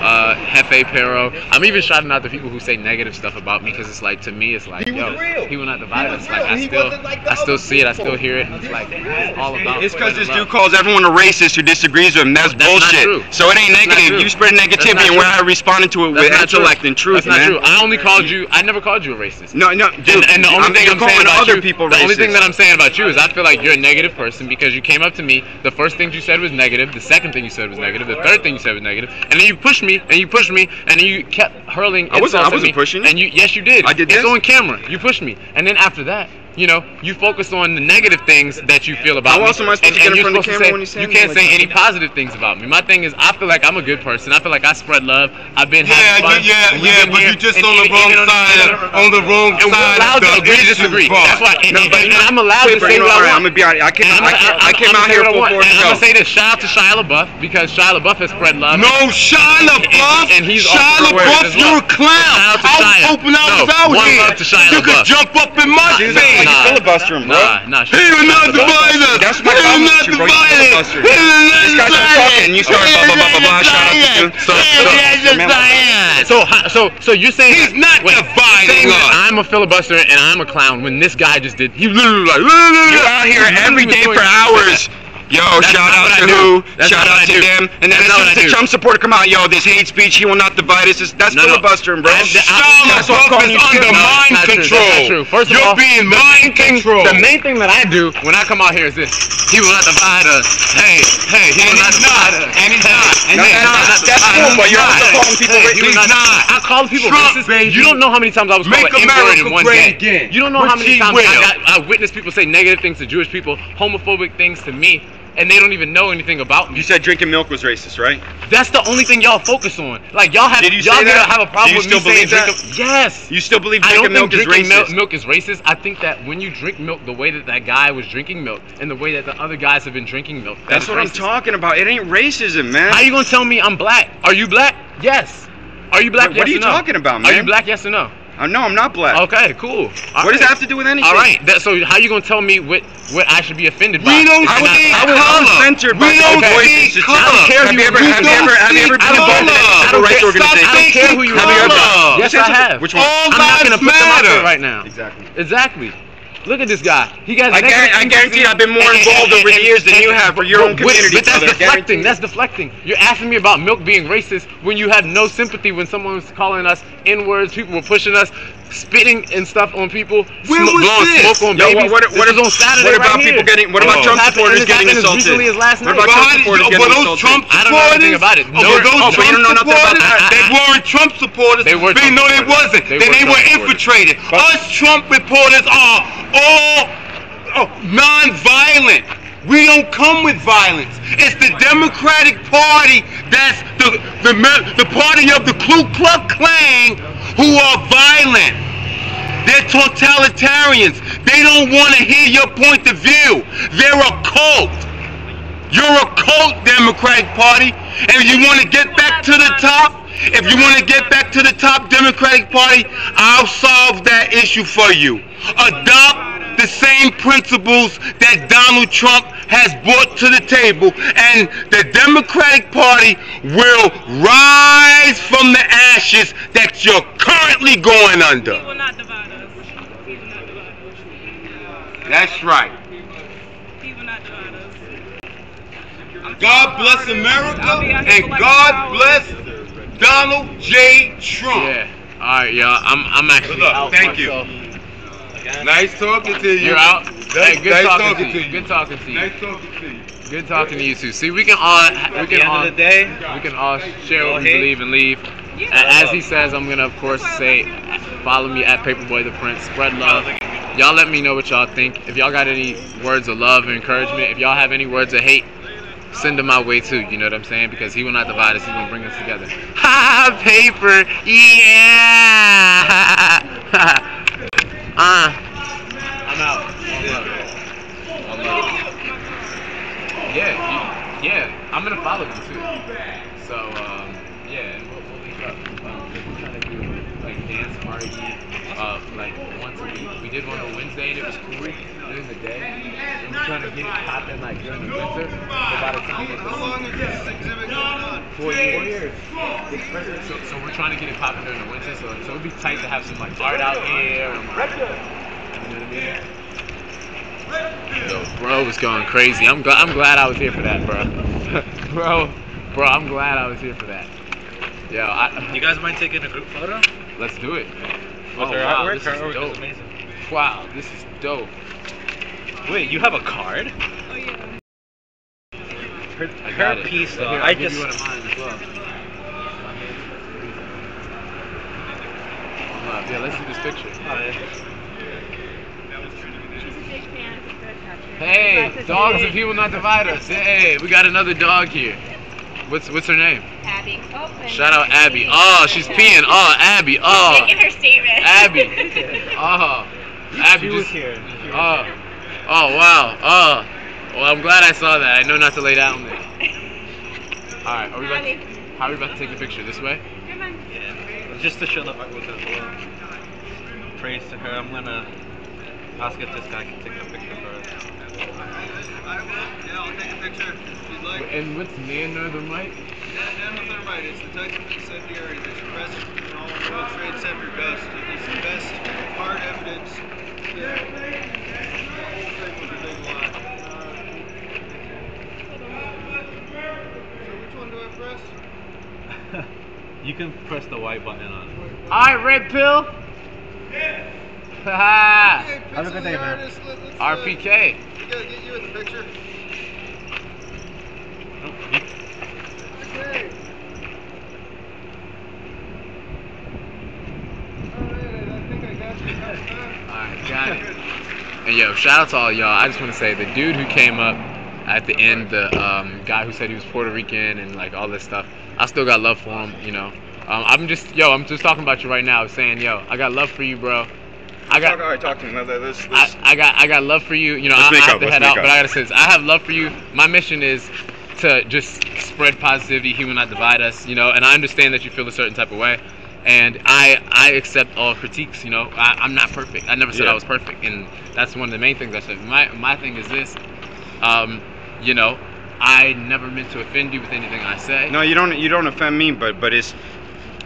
Uh, Hefe Pero. I'm even shouting out the people who say negative stuff about me because it's like, to me, it's like, yo, he will not the violence. Like, I still, I still see it. I still hear it. And it's like, it's all about It's because this dude calls everyone a racist who disagrees with him. That's, that's bullshit. So it ain't that's negative. You spread negativity and we're not responding to it that's with intellect true. and truth, that's man. not true. I only called you, I never called you a racist. No, no, dude. And, and the only I'm, thing I'm saying about other you, people racist that I'm saying about you is I feel like you're a negative person because you came up to me. The first thing you said was negative. The second thing you said was negative. The third thing you said was negative. And then you pushed me and you pushed me and then you kept hurling. I wasn't- I wasn't me, pushing. And you, yes, you did. I did It's this? on camera. You pushed me. And then after that. You know, you focus on the negative things that you feel about How me. else I supposed and, to get and in you're front of the supposed to camera say- when you say You can't like say that? any positive things about me. My thing is, I feel like I'm a good person. I feel like I spread love. I've been Yeah, having fun. yeah, we've yeah, but here, you're just on the wrong side on the wrong and we're side allowed to agree to disagree. That's why, and, No, but and you I'm allowed to say you what I want. I'm gonna be honest. I came, I, came, I came I'm out here say what I full want. force And I'm gonna say this. Shout out to Shia LaBeouf because Shia LaBeouf has spread love. No, Shia LaBeouf. And he's Shia LaBeouf, aware as well. you're a clown. Shout out to I was Shia. hoping I was No, one love to Shia you could jump up in my face. That's like Nah. you filibustering, bro. Nah, nah. He will not divide us. That's my He will problem not with you, bro. You divide us. filibuster. He will not This guy's divide talking, us. and you start He blah, blah, will blah, blah, blah. not Shout out to divide you. us. So- He so- will so- not divide us. So, how- so, so you're saying He's not wait, dividing you're saying that us. I'm a filibuster and I'm a clown when this guy just did. He literally like. You're out here every day for hours. Yo, That's shout out to who? That's shout out to them. And then That's as soon as the. Trump supporter come out, yo, this hate speech, he will not divide us. That's No, no. filibustering, bro. I- I- Shia That's what is you under. No, mind true. control. That's true. First of You're all, being the mind control. The main thing that I do when I come out here is this: He will not divide us. Hey, hey, he And will not he's divide not. us. And he's not. And he's not. That's cool, but you're also calling people racist. he will He's not. I call people racist. You don't know how many times I was called an N-word in one day. You don't know how many times will. I, got, I witnessed people say negative things to Jewish people, homophobic things to me, and they don't even know anything about me. You said drinking milk was racist, right? That's the only thing y'all focus on. Like y'all have Did you y'all say that? have a problem with me saying believe drink yes. You still believe drinking milk is drinking milk, racist? milk is racist. I think that when you drink milk the way that that guy was drinking milk and the way that the other guys have been drinking milk, that That's what I'm talking about. It ain't racism, man. How you gonna tell me I'm black? Are you black? Yes. Are you black? What- yes what are you no? talking about, man? Are you black? Yes or no? Uh, no, I'm not black. Okay, cool. All what does that have to do with anything? All right. That, so how you gonna tell me what what I should be offended by? We don't I see I I was color. censored We by don't the voice see color. I don't care if you ever, have you ever, have you ever been involved in color. a I civil rights organization? I don't care who you Have you ever? are. Yes, I have. Which one? I'm not gonna put them out there right now. Exactly. Exactly. Look at this guy. He got. I, guarantee, I guarantee I've been more involved over the years than you have for your own community. But, that's deflecting. That's deflecting. You're asking me about milk being racist when you have no sympathy when someone's calling us N words. People were pushing us, spitting and stuff on people, When sm- was blowing this? smoke on Yo, babies. what, what, this what, on Saturday what about right people here. getting? What about this Trump supporters getting happened as insulted? recently as last What about Trump supporters oh, getting but those insulted? Trump I don't know anything about it. Oh, No- but those oh, but you don't know Trump nothing about supporters, that. they weren't Trump supporters. They were They know they wasn't. They Then were they were infiltrated. Us Trump reporters are all oh, non-violent. We don't come with violence. It's the Democratic Party that's the the the party of the Ku Klux Klan who are violent. They're totalitarians. They don't want to hear your point of view. They're a cult. You're a cult, Democratic Party. And if you want to get back to the top, if you want to get back to the top, Democratic Party, I'll solve that issue for you. Adopt the same principles that Donald Trump has brought to the table, and the Democratic Party will rise from the ashes that you're currently going He under. will not divide us. He will not divide us. That's right. He will not divide us. God bless America and God bless Donald J. Trump. Yeah. All right, y'all. I'm I'm actually Good luck. out Thank you. Myself. Nice talking to you. You're out. Nice- hey, good nice talking, talking to to you. you. Good talking to you. Nice talking to you. Good talking to you too. See, we can all we At can the all end of the day, we can all share what we believe and leave. Yeah. A- As he says, I'm gonna of course say, follow me at Paperboy the Prince. Spread love. Y'all let me know what y'all think. If y'all got any words of love and encouragement, if y'all have any words of hate, send them my way too. You know what I'm saying? Because he will not divide us. He's gonna bring us together. Ha! Paper. Yeah. uh. I'm out. Out. I'm out. Yeah, you, yeah. I'm gonna follow you too. So, um, yeah, we'll, we'll up. Um, we're trying to do like dance party, uh, like once a week. We did one on Wednesday and it was cool during the day. And we're trying to get it popping like during the winter. So by the time it's four years. So, so we're trying to get it popping during the winter. So, so it'd be tight to have some like art out here. And, like, you know what I mean? Yo, bro was going crazy. I'm glad. I'm glad I was here for that, bro. bro, bro, I'm glad I was here for that. Yo, I, you guys mind taking a group photo? let's do it. With Oh, their wow, uh, artwork? this Her is dope. is amazing. Wow, this is dope. Wait, you have a card? Oh yeah. Her, I her got piece So though. here, I I'll give just. you one of mine as well. Hold up, Yeah, let's see this picture. Oh, yeah. She's a big fan of the good Patrick. Hey, dogs big- and people not divide us. Hey, we got another dog here. What's what's her name? Abby. Oh, Shout out Abby. Oh, she's peeing. Oh, Abby. Oh, Making her statement. Abby. oh, Abby She was just. here. She was Oh, here. oh wow. Oh, well, I'm glad I saw that. I know not to lay down there. All right, are we about? To, how are we about to take the picture? This way? Yeah. Just to show the artwork as well. Praise to her. I'm gonna ask if this guy can take a picture for us. I will. Yeah, I'll take a picture if you'd like. And what's Nano the mic? Thermothermite is the Texas incendiary that's present in all World Trade Center dust. It is the best hard evidence that the whole thing was a big lie. So which one do I press? you can press the white button on. it. All right, red pill. Haha. Hey, Have a good Pixel day, man. let- let's, uh, RPK. We gotta get you in the picture. Oh, you- Okay. Alright, I think I got you. Alright, got it. And yo, shout out to all y'all. I just want to say the dude who came up at the end, the um, guy who said he was Puerto Rican and like all this stuff. I still got love for him, you know. Um, I'm just yo, I'm just talking about you right now, saying yo, I got love for you, bro. I got. All right, talk to me. Let- Let's, I, let's, I got I got love for you. You know, Let's I, I have up, to head out, up. but I gotta say this. I have love for you. My mission is to just spread positivity, human not divide us. You know, and I understand that you feel a certain type of way, and I I accept all critiques. You know, I, I'm not perfect. I never said Yeah. I was perfect, and that's one of the main things I said. My my thing is this. Um, you know, I never meant to offend you with anything I say. No, you don't. You don't offend me, but but it's.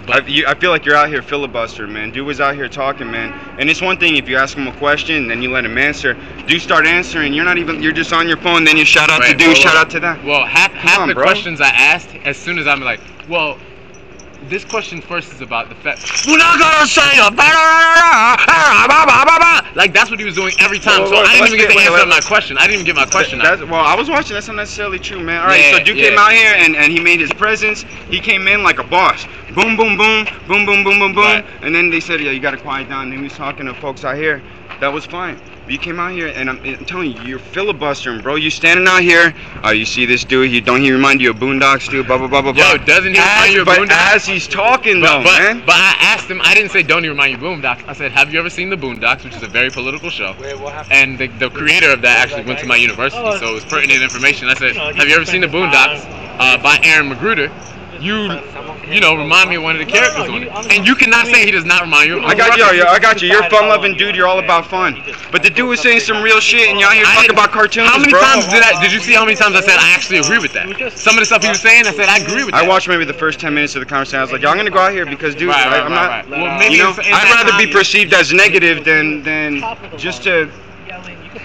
But- I, you, I feel like you're out here filibustering, man. Dude was out here talking, man. And it's one thing if you ask him a question, then you let him answer. Dude start answering. You're not even. You're just on your phone. Then you shout out to Right, dude. well, shout out to that. Well, half half on, the bro. questions I asked, as soon as I'm like, well, this question first is about the fact we're not gonna say like that's what he was doing every time. Well, so well, I didn't even get get- the wait, answer wait, to my question. I didn't even get my question. That's, well, I was watching. That's not necessarily true, man. All right, Yeah, so Duke yeah. came out here and, and he made his presence. He came in like a boss. Boom, boom, boom, boom, boom, boom, boom, boom. Right. And then they said, yeah, you gotta quiet down. And he was talking to folks out here. That was fine. But you came out here, and I'm, I'm telling you, you're filibustering, bro. You standing out here. Uh, you see this dude? He don't he remind you of Boondocks, dude? Blah blah blah blah Yo, blah. doesn't he remind you of but Boondocks? as he's talking But, though, but, man. but I asked him. I didn't say don't you remind you of Boondocks. I said, have you ever seen the Boondocks, which is a very political show. Wait, what happened? And the, the creator of that actually went to my university, so it was pertinent information. I said, "Have you ever seen the Boondocks uh, by Aaron McGruder?" You, you know, remind me of one of the characters on it, and you cannot say he does not remind you. I got you, yo, I got you. You're a fun-loving dude. You're all about fun. But the dude was saying some real shit, and y'all here talking about cartoons, How many bro. times did I? Did you see how many times I said I actually agree with that? Some of the stuff he was saying, I said I agree with that. I watched maybe the first 10 minutes of the conversation. I was like, I'm gonna go out here because, dude, Right, right, I'm not. right. Well, maybe you know, I'd rather be perceived as negative than than just to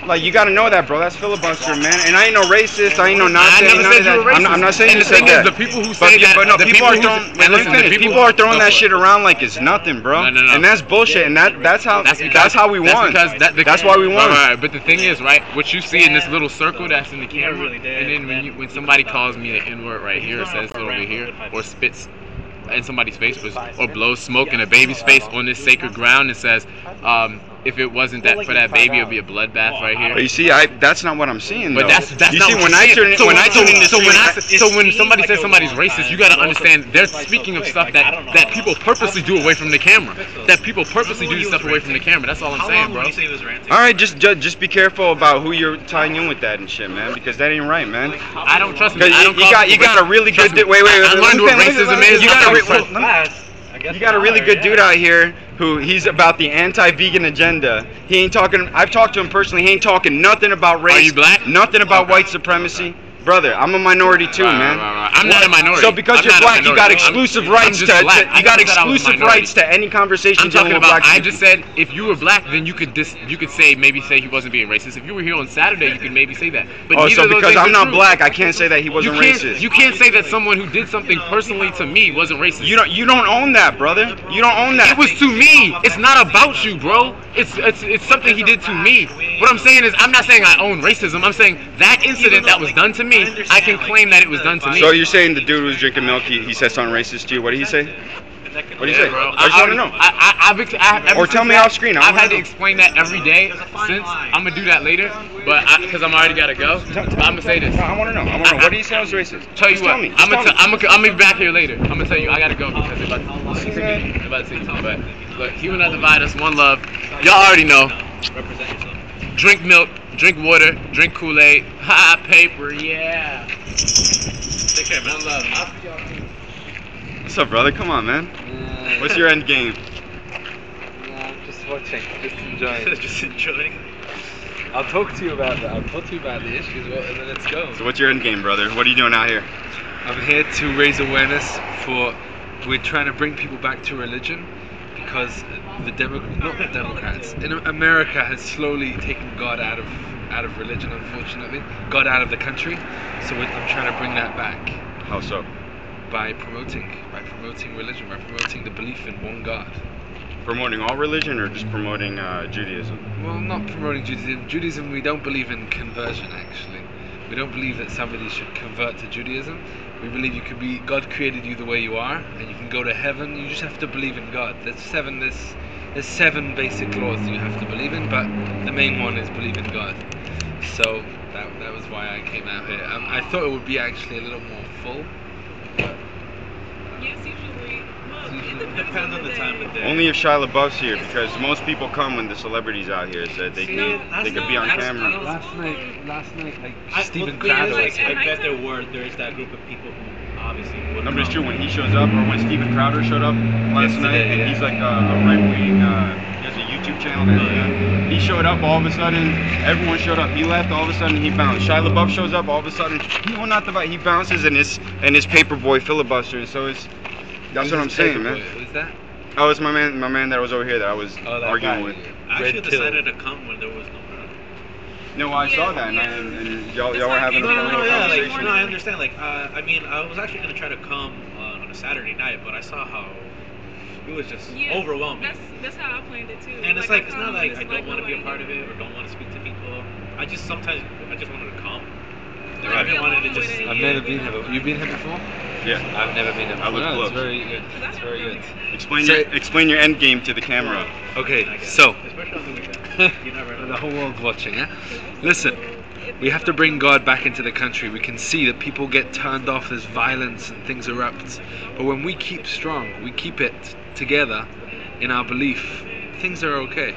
like you gotta know that, bro. That's filibustering, man. And I ain't no racist. I ain't no I Nazi. never none said of you that. were racist. I'm not, I'm not saying and you the said thing that. is, the people who But, say yeah, that, but no, the people are throwing. and Wait, listen, finish. people People are throwing that shit around like it's nothing, bro. No, no, no. And that's bullshit. And that that's how That's because that's how we that's won. Because that, the, That's why we won. Right, right, But the thing is, right? What you see in this little circle that's in the camera, really did, and then when you when somebody calls me the N word right here, or says it over here, or spits in somebody's face, or, or blows smoke in a baby's face on this sacred ground, and says, um, if it wasn't that for that baby, it'd be a bloodbath right But here. you see, I that's not what I'm seeing. But though. that's that's you not see what when you're I saying. turn so when when I turn in the so when I screen, so when somebody says somebody's racist, you gotta understand they're speaking of stuff that that people purposely do away from the camera. That people purposely do stuff away from the camera. That's all I'm How saying, long bro. you say he was? All right, just, just just be careful about who you're tying in with that and shit, man, because that ain't right, man. I don't trust me. I you, don't you got you got a really good. Wait, wait, I- wait. I learned what finish, let me racism is. You I got a don't re- trust- let me- I guess You got a really good dude out here who he's about the anti-vegan agenda. He ain't talking. I've talked to him personally. He ain't talking nothing about race. Are you black? Nothing about Okay. white supremacy, brother. I'm a minority too, Right, man. right, right. I'm not a minority. So because I'm you're black, you got. I'm- exclusive I'm rights to, to you got never said I was a exclusive rights to any conversation I'm talking about. I just said if you were black, then you could dis, you could say maybe say he wasn't being racist. If you were here on Saturday, you could maybe say that. But Oh, so because I'm not true. black, I can't say that he wasn't can't racist. you can't say that someone who did something personally to me wasn't racist. You don't you don't own that, brother. You don't own that. It was to me. It's not about you, bro. It's it's it's something he did to me. What I'm saying is, I'm not saying I own racism. I'm saying that incident that was done to me, I can claim that it was done to me. So you're saying the dude who was drinking milk, he, he said something racist to you? What did he say? What do you Yeah, say? bro. I just want to know. I, I, I've, ex- I, Or tell me that, off screen, I I've had to know. explain that every day since. I'm gonna do that later, but because I'm already gotta go. But I'm gonna say this. I want to know. I want to know. What did he say was racist? Tell you Just what, Tell me. I'm gonna, Just t- I'm gonna, I'm gonna be back here later. I'm gonna tell you, I gotta go because they're about, to, they're about to take me. But look, he will not divide us. One love. Y'all already know. Drink milk, drink water, drink Kool-Aid. Ha, paper, yeah. Take care, man. Love. I'll see y'all soon. What's up, brother? Come on, man. What's your end game? I'm just watching, just enjoying. Just enjoying. I'll talk to you about that. I'll talk to you about the issues, and then let's go. So what's your end game, brother? What are you doing out here? I'm here to raise awareness for. We're trying to bring people back to religion because the Demo- not the Democrats in America has slowly taken God out of out of religion. Unfortunately, God out of the country. So we're, I'm trying to bring that back How so? by promoting by promoting religion, by promoting the belief in one God. Promoting all religion or just promoting uh, Judaism? Well, not promoting Judaism. Judaism, we don't believe in conversion. Actually, we don't believe that somebody should convert to Judaism. We believe you could be. God created you the way you are, and you can go to heaven. You just have to believe in God. There's seven. There's there's seven basic laws that you have to believe in, but the main one is believe in God. So that that was why I came out here. Um, I thought it would be actually a little more full. Yes, usually. Well, it depends, Depends on the time of day. Only if Shia LaBeouf's here, because most people come when the celebrities out here, so they No, can they could be on that's camera. Last night, last night, like I, Steven well, Crowder there was is, here. I bet there were. There is that group of people who obviously would. No, but it's come. true. When he shows up, or when Steven Crowder showed up last Yesterday, night, and yeah. he's like a, a right wing, uh, he has a YouTube channel. That, uh, he showed up all of a sudden. Everyone showed up. He left. All of a sudden, he bounced. Shia LaBeouf shows up. All of a sudden, he will not divide. He bounces, and his and his paperboy filibuster. So it's that's what I'm saying, man. Who's that? Oh, it's my man, my man that was over here that I was Oh, that arguing guy. with. I Red actually pill. decided to come when there was no crowd. No, I saw that, and, I, and, and y'all, y'all were having a you No, fun no, little no, yeah, like, conversation. no, I understand. Like, uh, I mean, I was actually gonna try to come uh, on a Saturday night, but I saw how it was just Yeah, overwhelming. That's that's how I planned it too. and it's like, it's not like I don't want to be a part of it or don't want to speak to people. I just sometimes I just wanted to come. Like, I've been be wanting to just. I've never been here. You've been here before? Yeah. I've never been here I look No, it's close. very good. It's very good. Explain So- your explain your end game to the camera. Okay, so especially on the weekend. You never the whole world's watching, eh? Listen, we have to bring God back into the country. We can see that people get turned off, there's violence and things erupt. But when we keep strong, we keep it together in our belief, things are okay.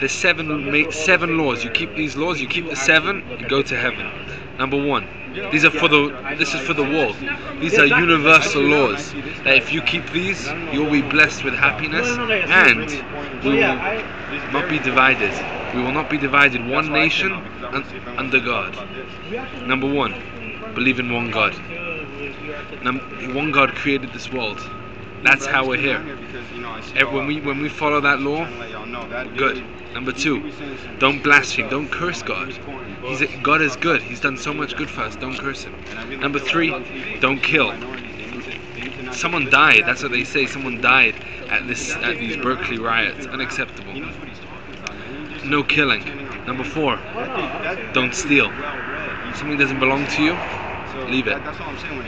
There's seven seven laws. You keep these laws, you keep the seven, you go to heaven. Number one. These are for the this is for the world. These are universal laws. That if you keep these, you'll be blessed with happiness and we will not be divided. We will not be divided. One nation under God. Number one, believe in one God. Num- one God created this world. That's how we're here. And when we when we follow that law, good. Number two, don't blaspheme. Don't curse God. He's a, God is good. He's done so much good for us. Don't curse him. Number three, don't kill. Someone died. That's what they say. Someone died at this at these Berkeley riots. Unacceptable. No killing. Number four, don't steal. Something doesn't belong to you, leave it.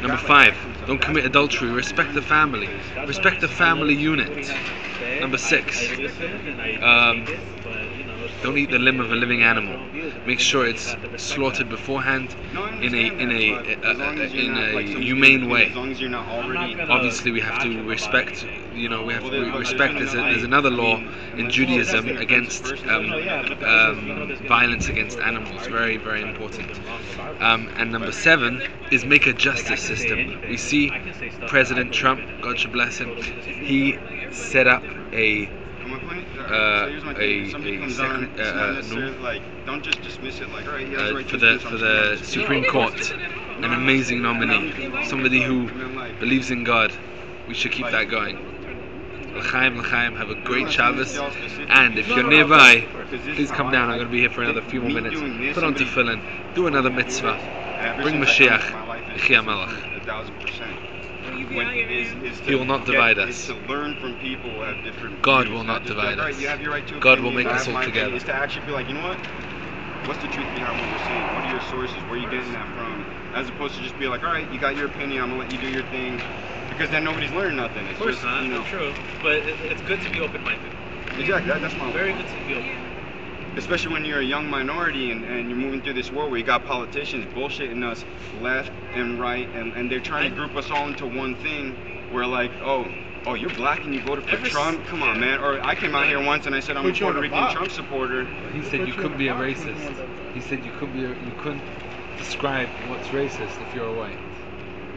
Number five, don't commit adultery. Respect the family. Respect the family unit. Number six, um, don't eat the limb of a living animal. Make sure it's slaughtered beforehand in a in a, uh, uh, in a humane way. Obviously, we have to respect. You know, we have to respect. There's, a, there's another law in Judaism against um, um, violence against animals. Very, very important. Um, and number seven is make a justice system. We see President Trump, God should bless him, he set up a uh, a, a secret, uh, uh, no, like don't just dismiss it like all right, he has the uh, right for the for the Supreme Court. an amazing nominee, somebody who believes in God. We should keep that going. L'chaim, l'chaim, have a great Shabbos. And if you're nearby, please come down. I'm going to be here for another few more minutes. Put on tefillin, do another mitzvah. Bring Mashiach, Yechia Melech. A thousand percent. Will you be When out here, is, man? is to He will not divide is us. to learn from people who have different God views, will not just be divide like, "All right, us. You have your right to God will make us all my opinion." together. Is to actually be like, you know what? What's the truth behind what you're saying? What are your sources? Where are you getting that from? As opposed to just be like, all right, you got your opinion. I'm gonna let you do your thing, because then nobody's learning nothing. It's Of course just, not. you know, True, but it, it's good to be open-minded. exactly. That, that's my Very good to be open. Especially when you're a young minority and, and you're moving through this world where you got politicians bullshitting us left and right and, and they're trying to group us all into one thing where like oh oh you're black and you voted for Ever Trump come on man or I came out here once and I said I'm a Put you on Puerto Rican box. Trump supporter He said you couldn't be a racist. He said you couldn't be. A, you couldn't describe what's racist if you're white.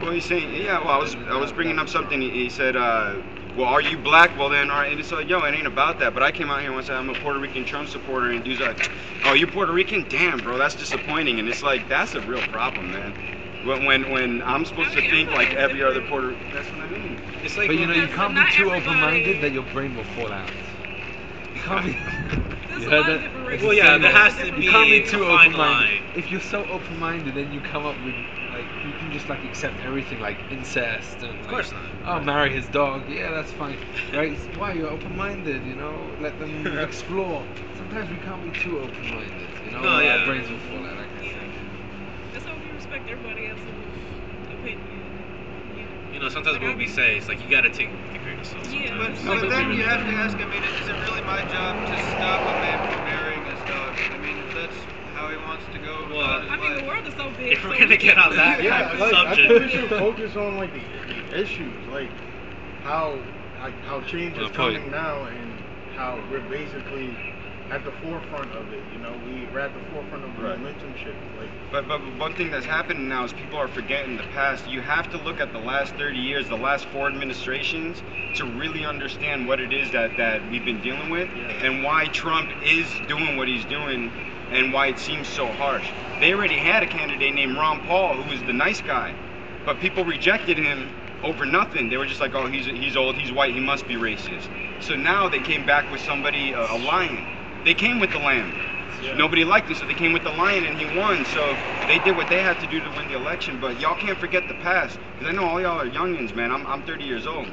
well he's saying yeah well I was I was bringing up something he, he said uh well are you black well then all right and it's like yo it ain't about that but I came out here once and I'm a Puerto Rican Trump supporter and dude's like oh you're Puerto Rican damn bro that's disappointing and it's like that's a real problem man when when, when I'm supposed to think like every other Puerto that's what I mean It's like But you know, you can't be too everybody- open-minded that your brain will fall out. You can't be. There's you a heard lot that? of different It's races. the Well, yeah, same there has to be You can't be a too fine open-minded. line. If you're so open-minded, then you come up with like you can just like accept everything, like incest and Of like, course not. oh, marry his dog. Yeah, that's fine. Right? Why you're open-minded? You know, let them explore. Sometimes we can't be too open-minded. You know, No, our yeah. brains will fall out. Like I Yeah. That's why we respect everybody else's opinion. You know, sometimes what we say, it's like you gotta take with a grain of salt. Yeah. But, but then you have to ask, I mean, is it really my job to stop a man from marrying his dog? I mean, if that's how he wants to go Well, his I mean, the world is so big. If so we're we gonna get on that Yeah, type of like, subject, I think we should focus on like the, the issues, like how like how change is coming now and how we're basically at the forefront of it. You know, we, we're at the forefront of the Right. momentum shift. Like But, but one thing that's happening now is people are forgetting the past. You have to look at the last 30 years, the last four administrations, to really understand what it is that, that we've been dealing with Yeah. and why Trump is doing what he's doing and why it seems so harsh. They already had a candidate named Ron Paul who was the nice guy, but people rejected him over nothing. They were just like, oh, he's, he's old, he's white, he must be racist. So now they came back with somebody, a, a lion. They came with the lamb. Nobody liked him, so they came with the lion and he won. So they did what they had to do to win the election. But y'all can't forget the past, because I know all y'all are youngins, man. I'm, I'm 30 years old.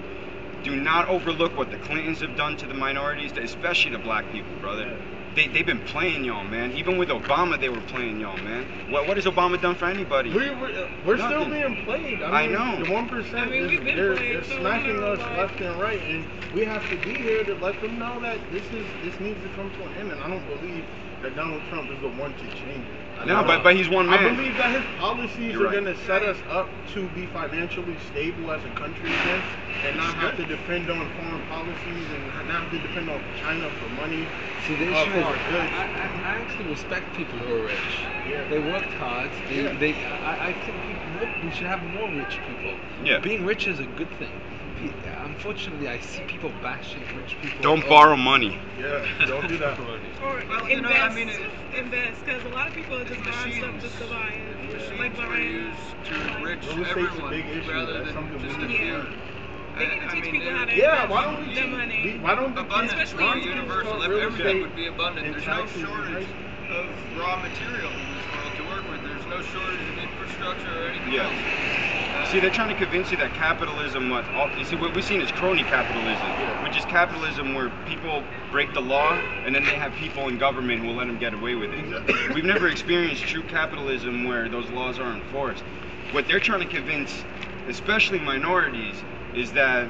Do not overlook what the Clintons have done to the minorities, especially the black people, brother. They, they've been playing y'all, man. Even with Obama, they were playing y'all, man. What, what has Obama done for anybody? we, we we're still being played. I I, know. The one percent I mean, is we've been they're, played, they're smacking us like- left and right, and we have to be here to let them know that this is this needs to come to an end. And I don't believe that Donald Trump is the one to change it. I No, but, but he's one man. I believe that his policies You're are right. going to set us up to be financially stable as a country again and not have to depend on foreign policies and not have to depend on China for money. See, the Uh, issue is, I. I, I actually respect people who are rich. Yeah. They worked hard. They, Yeah. they, I, I think people, we should have more rich people. Yeah. Being rich is a good thing. Pe- Unfortunately, I see people bashing rich people. Don't Oh, borrow money. Yeah, don't do that. Or Well, invest, you know, I mean, invest, because a lot of people are just buying stuff just to buy it. Machines Like were buying, to like- enrich Real a everyone big issue. rather than just we a need few. do. They need to I teach mean, people how to yeah, invest why don't we their teach- money. we- why don't the Abundance, kids especially in universal, real every- estate. everything would be abundant. There's no shortage of raw material in this world to work with. There's no shortage of infrastructure or anything Yeah. else. Uh, see, they're trying to convince you that capitalism, what all, you see, what we've seen is crony capitalism, which is capitalism where people break the law and then they have people in government who will let them get away with it. We've never experienced true capitalism where those laws are enforced. What they're trying to convince, especially minorities, is that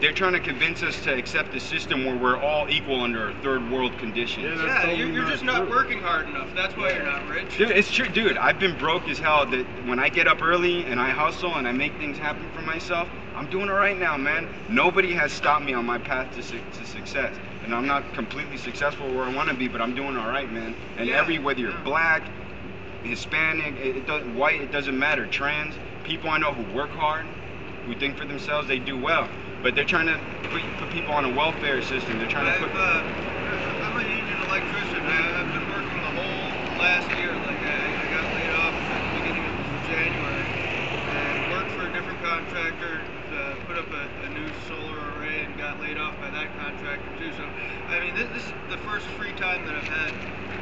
they're trying to convince us to accept a system where we're all equal under third world conditions. Yeah, you're, you're just not working hard enough. That's why you're not rich. Dude, it's true, dude. I've been broke as hell. That when I get up early and I hustle and I make things happen for myself, I'm doing it right now, man. Nobody has stopped me on my path to, su- to success, and I'm not completely successful where I want to be, but I'm doing all right, man. And Yeah, every whether you're black, Hispanic, it, it doesn't white, it doesn't matter. Trans people I know who work hard, who think for themselves, they do well. But they're trying to put, put people on a welfare system. They're trying I've, to put. Uh, I'm a union electrician. I, I've been working the whole last year. Like I, I got laid off at the beginning of January and worked for a different contractor. Uh, put up a, a new solar array and got laid off by that contractor too. So I mean, this, this is the first free time that I've had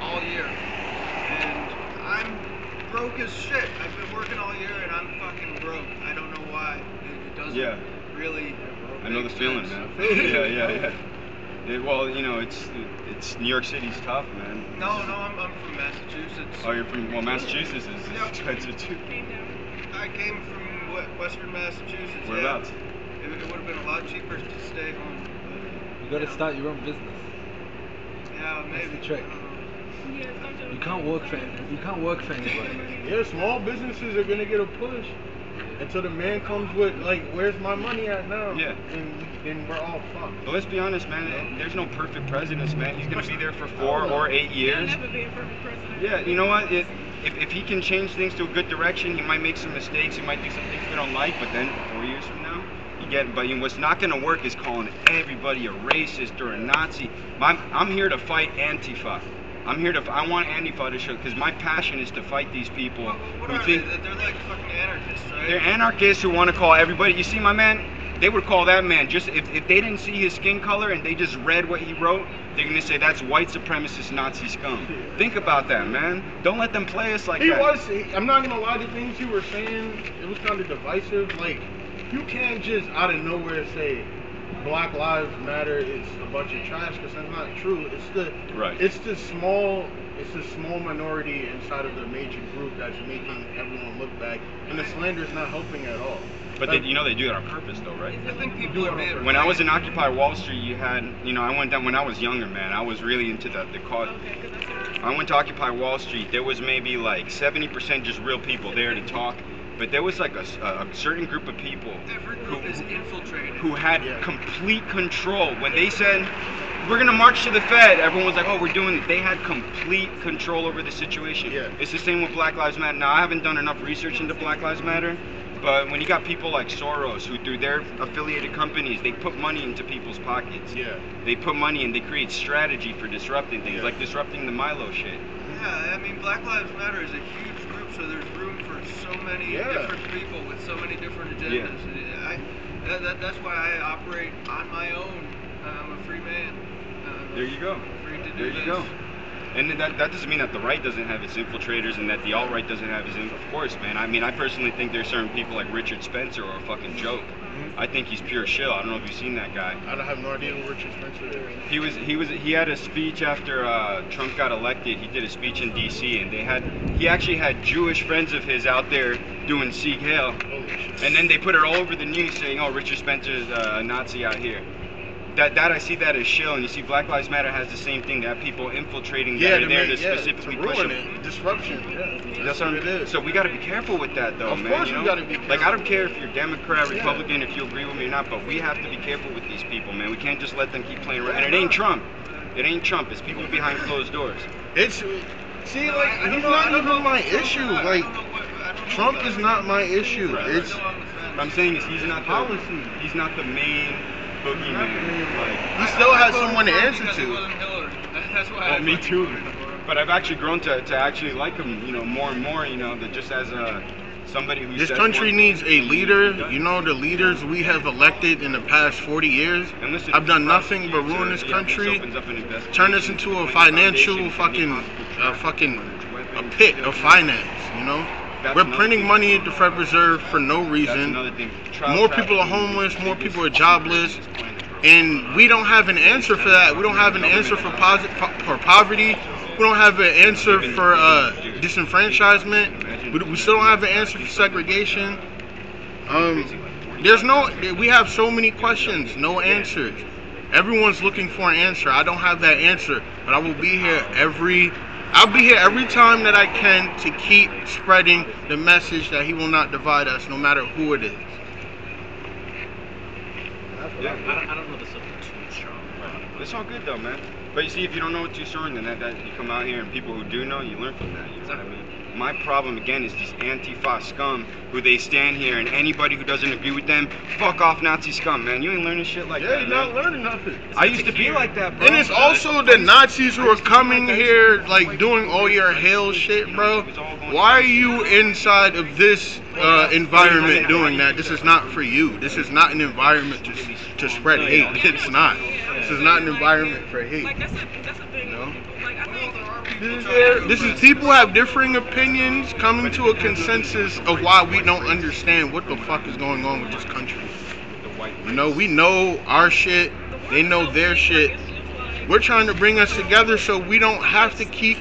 all year, and I'm broke as shit. I've been working all year and I'm fucking broke. I don't know why. It, it doesn't yeah. really I know the feeling, man. yeah, yeah, yeah. It- well, you know, it's it's New York City's tough, man. No, no, I'm, I'm from Massachusetts. Oh, you're from well, Massachusetts is Yep. expensive too. I came from Western Massachusetts. yeah. Whereabouts? It, it would have been a lot cheaper to stay home. But, You gotta know. start your own business. Yeah, maybe. That's the trick. I don't know. Yeah, start your You can't work for you can't work for anybody. Yeah, small businesses are gonna get a push until the man comes with like, where's my money at now? Yeah. And then we're all fucked. But let's be honest, man. There's no perfect presidents, man. He's gonna be there for four oh. or eight There'll years. never be a perfect president. Yeah, you know what? It, if, if he can change things to a good direction, he might make some mistakes. He might do some things we don't like. But then four years from now, you get. But you know, what's not going to work is calling everybody a racist or a Nazi. My, I'm here to fight Antifa. I'm here to. I want Antifa to show because my passion is to fight these people What, what who are think they? They're like fucking anarchists, right? they're anarchists who want to call everybody. You see, my man, they would call that man just if, if they didn't see his skin color and they just read what he wrote, they're gonna say that's white supremacist Nazi scum. Think about that, man. Don't let them play us like He that. was. He, was. I'm not gonna lie. The things you were saying, it was kind of divisive. Like, you can't just out of nowhere say Black Lives Matter is a bunch of trash because that's not true. It's the Right. It's the small. It's the small minority inside of the major group that's making everyone look bad, and the slander is not helping at all. But they, you know they do it on purpose, though, right? I think Do people it are on. When I was in Occupy Wall Street, you had, you know, I went down when I was younger, man. I was really into the the cause. Okay, 'cause I went to Occupy Wall Street. There was maybe like 70% just real people there to talk, but there was like a certain group of people Every group is who had Yeah. complete control. When they said, we're gonna march to the Fed, everyone was like, oh, we're doing it. They had complete control over the situation. Yeah. It's the same with Black Lives Matter. Now, I haven't done enough research into Black Lives Matter, but when you got people like Soros, who through their affiliated companies, they put money into people's pockets. Yeah. They put money and they create strategy for disrupting things, Yeah. like disrupting the Milo shit. Yeah, I mean, Black Lives Matter is a huge group, so there's room for so many Yeah. different people with so many different agendas. I, that, that, that's why I operate on my own. I'm a free man. Uh, There you go. Free to do There you this. go. And that, that doesn't mean that the right doesn't have its infiltrators and that the alt right doesn't have its. Of course, man. I mean, I personally think there's certain people like Richard Spencer are a fucking joke. I think he's pure shill. I don't know if you've seen that guy. I don't have no idea who Richard Spencer is. He was he was he had a speech after uh, Trump got elected. He did a speech in D.C. and they had he actually had Jewish friends of his out there doing Sieg Heil, and then they put it all over the news saying, "Oh, Richard Spencer's uh, a Nazi out here." That that I see that as shill, and you see Black Lives Matter has the same thing. That people infiltrating yeah, that to are there make, to yeah, specifically to push ruin them. it. Disruption. Yeah. That's what what it is. So we got to be careful with that, though, Of man. course you we know? gotta be careful. Like I don't care if you're Democrat, Yeah. Republican, if you agree with me or not, but we have to be careful with these people, man. We can't just let them keep playing around. And it ain't. Trump. It ain't Trump. It's people behind closed doors. It's see, like I- I he's know- not don't know even my issue. on. Like what- I don't know Trump is not my issue. Right, It's No, on the fence. What I'm saying is he's not the Policy. He's not the main Not the boogeyman. Like, he still I has someone to answer to. That's why. Well, me too. voted for him. But I've actually grown to, to actually like him, you know, more and more. You know, that just as a somebody who This country one- needs a leader. You know, the leaders we have elected in the past 40 years And listen, I've done nothing but ruin this country, opens up an investigation, turn this into a financial fucking, any possible uh, trafficking, fucking, a pit of finance. You know, That's we're printing thing. money at the Fed Reserve for no reason. another thing. Child More people are homeless, more people are jobless, business planet, bro. and we don't have an answer for that. We don't have an answer for for poverty. We don't have an answer for uh, disenfranchisement. We, we still don't have an answer for segregation. Um, there's no. We have so many questions, no answers. Everyone's looking for an answer. I don't have that answer, but I will be here every. I'll be here every time that I can to keep spreading the message that He will not divide us, no matter who it is. Yeah. I don't, I don't know this up too strong. It's all good though, man. But you see, if you don't know what too strong, then that, that you come out here and people who do know, you learn from that. You know what I mean? My problem again is these Antifa scum who they stand here and anybody who doesn't agree with them, fuck off Nazi scum, man. You ain't learning shit like Yeah, that. you're man. not learning nothing. I used to be like that, bro. And it's also the Nazis who are coming here, like doing all your hell shit, bro. Why are you inside of this uh, environment doing that? This is not for you. This is not an environment to to spread hate. It's not. This is not an environment for hate. Like that's a that's a thing. No. Like I think This is, people have differing opinions coming to a consensus of why we don't understand what the fuck is going on with this country. You know, we know our shit, they know their shit. We're trying to bring us together so we don't have to keep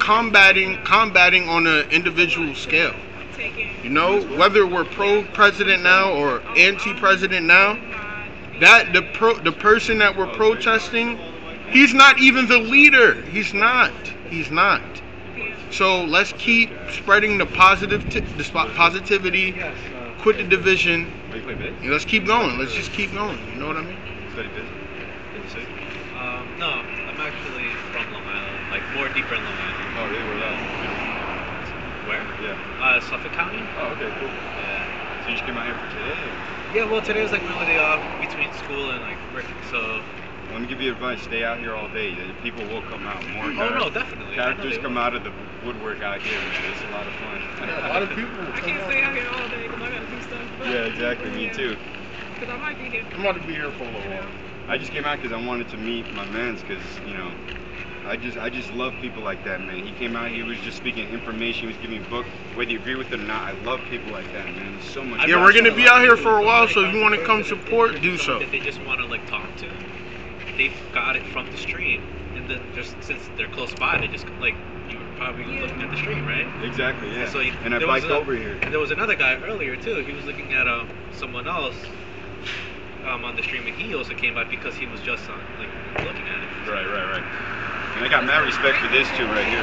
combating combating on an individual scale. You know, whether we're pro president now or anti president now, that the pro the person that we're protesting, he's not even the leader. He's not. He's not. So let's keep spreading the positive t- the spot positivity, quit the division. and let's keep going. Let's just keep going. You know what I mean? Um, no, I'm actually from Long Island, like more deeper in Long Island. Oh, really? Where that? Where? Yeah. Uh, Suffolk County. Oh, okay, cool. Yeah. So you just came out here for today? Yeah, well, today was like my only day off between school and like work, so. Let me give you advice. Stay out here all day. People will come out. More Oh, no, definitely. I Characters come out of the woodwork out here, man. It's a lot of fun. Yeah, a lot of people. I can't stay out here all day because I gotta do stuff. Yeah, exactly. Me too. Because I might be here. I'm about to be here for a little while. I just came out because I wanted to meet my mans because you know, I just I just love people like that, man. He came out, he was just speaking information, he was giving me a book, whether you agree with it or not. I love people like that, man. There's so much. Yeah, we're gonna be out here for a while, so if you want to come support, do so. That they just want to like talk to. They've got it from the stream, and then just since they're close by, they just like you were probably looking at the stream, right? Exactly, yeah. So you- and I biked a- over here. And there was another guy earlier too. He was looking at um someone else um on the stream, and he also came by because he was just on like looking at it. Right, right, right. And I got mad respect for this too, right here.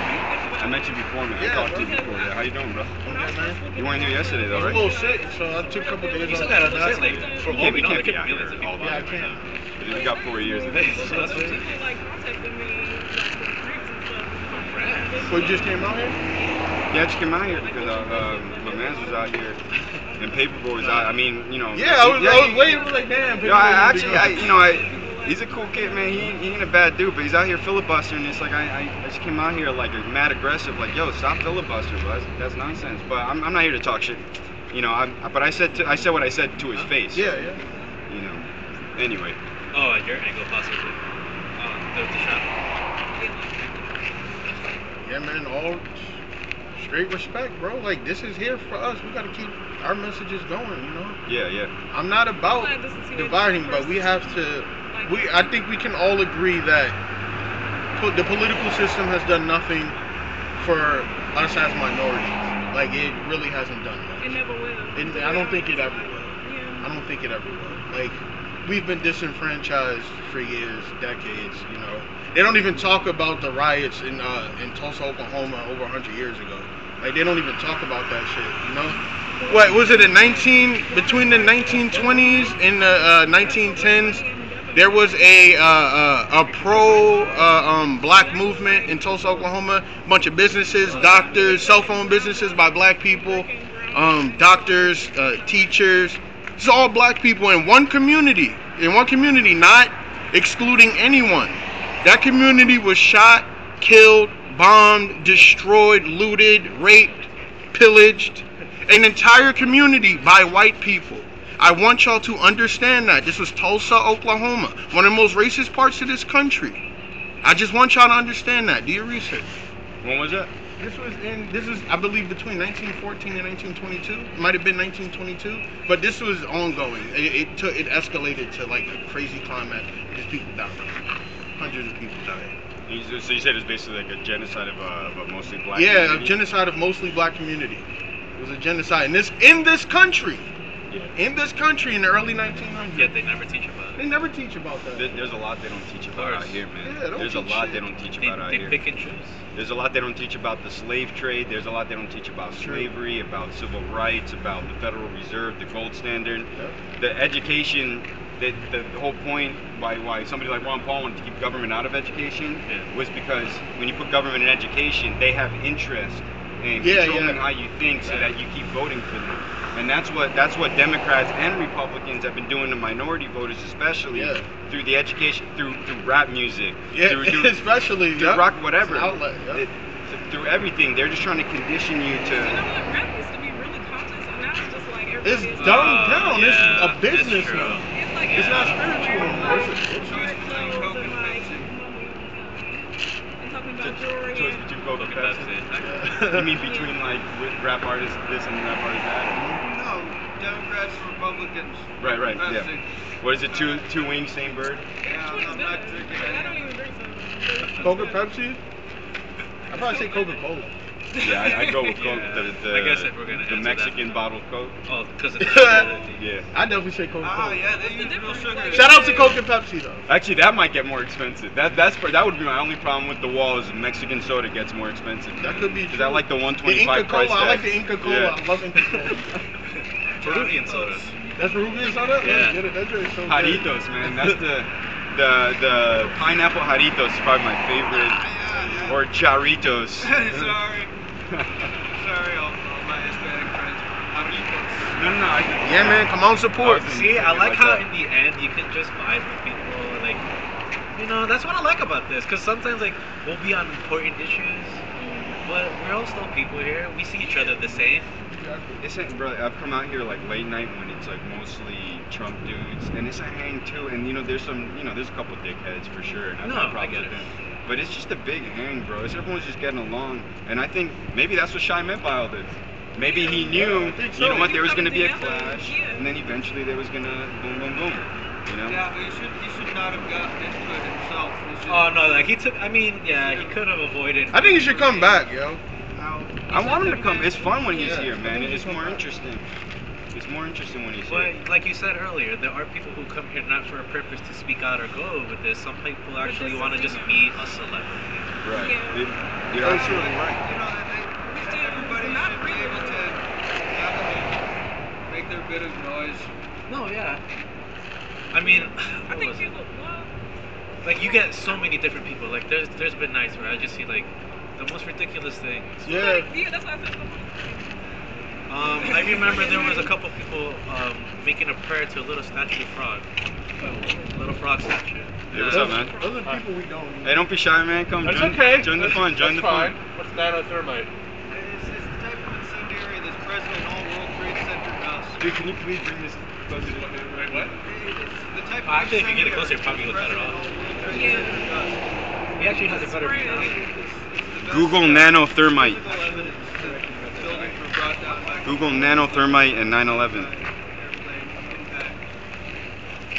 I met you before, man. I Yeah, talked to you before. Yeah, how you doing, bro? Okay. You weren't here yesterday, I though, a right? little sick, so I took a couple days You still off. got to say like for You all can't, we know, can't there could be millions of people. Yeah, I yourself. Can't. We got four years of this. So that's what I'm saying. People like contacting me like from France and stuff. From France? So you just came out here? Yeah, I just came out here because uh, um, my man's was out here and Paperboy was out. I mean, you know. Yeah, I was, yeah, I was waiting. I was like, damn. Yo, I actually, I, you know, I, he's a cool kid, man. He, he ain't a bad dude, but he's out here filibustering. It's like I, I, I just came out here like mad aggressive, like, yo, stop filibustering, bro. That's, that's nonsense. But I'm, I'm not here to talk shit, you know. I'm, but I said, to, I said what I said to his face. Yeah, yeah. You know. Anyway. Oh, at your angle possibly. Um, there's the shot. Yeah, man. All straight respect, bro. Like this is here for us. We gotta keep our messages going. You know. Yeah, yeah. I'm not about Glad this dividing, but we have to. We I think we can all agree that po- the political system has done nothing for us as minorities. Like it really hasn't done much. It never will. And I don't think it ever will. Yeah. I don't think it ever will. Like we've been disenfranchised for years, decades. You know, they don't even talk about the riots in uh, in Tulsa, Oklahoma, over 100 years ago. Like they don't even talk about that shit. You know, what was it in 19 between the 1920s and the uh, 1910s? There was a uh, uh, a pro uh, um, black movement in Tulsa, Oklahoma. A bunch of businesses, doctors, cell phone businesses by black people, um, doctors, uh, teachers. It's all black people in one community. In one community, not excluding anyone. That community was shot, killed, bombed, destroyed, looted, raped, pillaged. An entire community by white people. I want y'all to understand that. This was Tulsa, Oklahoma, one of the most racist parts of this country. I just want y'all to understand that. Do your research. When was that? This was in this is I believe between 1914 and 1922. It might have been 1922, but this was ongoing. It, it took it escalated to like a crazy climax. Just people died. Hundreds of people died. So you said it's basically like a genocide of, uh, of a mostly black. yeah, a genocide of mostly black community. It was a genocide in this in this country. Yeah. In this country in the early 1900s. Yet they never teach about They never teach about that. There- There's a lot they don't teach about out course. here, man. Yeah, don't There's a teach lot shit. they don't teach They, about out they here. pick and choose. There's a lot they don't teach about the slave trade. There's a lot they don't teach about True. slavery, about civil rights, about the Federal Reserve, the gold standard. Yeah. The education, the, the, the whole point why, why somebody like Ron Paul wanted to keep government out of education Yeah. was because when you put government in education, they have interest and Yeah, controlling yeah. how you think so that you keep voting for them. And that's what that's what Democrats and Republicans have been doing to minority voters, especially Yeah. through the education, through through rap music, Yeah, through, through, especially through yeah. rock, whatever. It's an outlet, yeah. It- through everything, they're just trying to condition you You know to. what? Rap used to be really conscious, and now it's just like It's dumbed Uh, down. yeah, it's a that's business now. It's like It's not spiritual wearing, It's a- it's- nice clothes and like money and talking. Choice between Coke and Coke and Pepsi. you mean between like with rap artists this and rap artists that? No, Democrats, and Republicans. Right, right, yeah. What is it? Two two wings, same bird. Yeah, Which I'm not drinking I any. don't even drink. Coca Pepsi? I'd probably say Coca Cola. Yeah, I, I go with Coke. Yeah. The, the, I guess if we're gonna the answer that. Mexican bottled Coke. Oh, because it's sugar. Yeah. I definitely say Coke. Oh Cola. yeah, they use real sugar. Shout out to Coke and Pepsi though. Actually, that might get more expensive. That that's that would be my only problem with the wall is Mexican soda gets more expensive. That could be Because true. I like the The 125 Inca price Cola. I like the Inca Kola. Yeah. I love Inca Kola. Peruvian soda. That's Peruvian soda? Yeah. Get it. That's really so good. Jarritos, man. That's the the the pineapple Jarritos is probably my favorite. Ah, yeah, yeah. Or Charitos. Sorry. Sorry, all, all my Hispanic friends. Jarritos. no, no, no. I, Yeah, man. Come on, support. See, I like Like how that. in the end you can just vibe with people. Like, you know, that's what I like about this. Because sometimes, like, we'll be on important issues, but we're all still people here. We see each other the same. It's a, bro, I've come out here like late night when it's like mostly Trump dudes, and it's a hang too. And you know, there's some, you know, there's a couple dickheads for sure. And I've No, had I problems get with it. them. But it's just a big hang, bro. It's everyone's just getting along, and I think maybe that's what Shia meant by all this. Maybe he knew, I think you know what, there was gonna be a clash, yeah. and then eventually there was gonna boom, boom, boom. You know? Yeah, but he should, he should not have gotten into it himself. Oh no, like he took. I mean, yeah, he could have avoided. I think he should come back, yo. I want him to come. It's fun when he's Yeah, here, man. It's should more interesting. It's more interesting when he's here. But like you said earlier, there are people who come here not for a purpose to speak out or go with this. Some people actually want to just be a celebrity. Right. Yeah. It- you're That's absolutely right. you know, they, We they, still- everybody not should be really. able to have a, make their bit of noise. No, yeah. I mean, I think was it? people, well, like you get so many different people. Like there's there's been nights where I just see like the most ridiculous things. Yeah. yeah, that's why I said something. Um, I remember there was a couple people um, making a prayer to a little statue of frog, little frog statue. Hey, what's up, man? Those are people we don't. Hey, don't be shy, man. Come That's join, okay. join the fun. Join the that's fine. fun. What's nanothermite? It's, it's the type of incendiary that's present in all World Trade Center does. Dude, can you please bring this closer to the camera? Wait, what? It's the type Oh, of actually, if you get it incendiary closer, it probably that's looks better present off. in all World Trade Yeah. Center does. He actually has a better view now. It's, it's the best Google nanothermite. Google nanothermite and 9/11.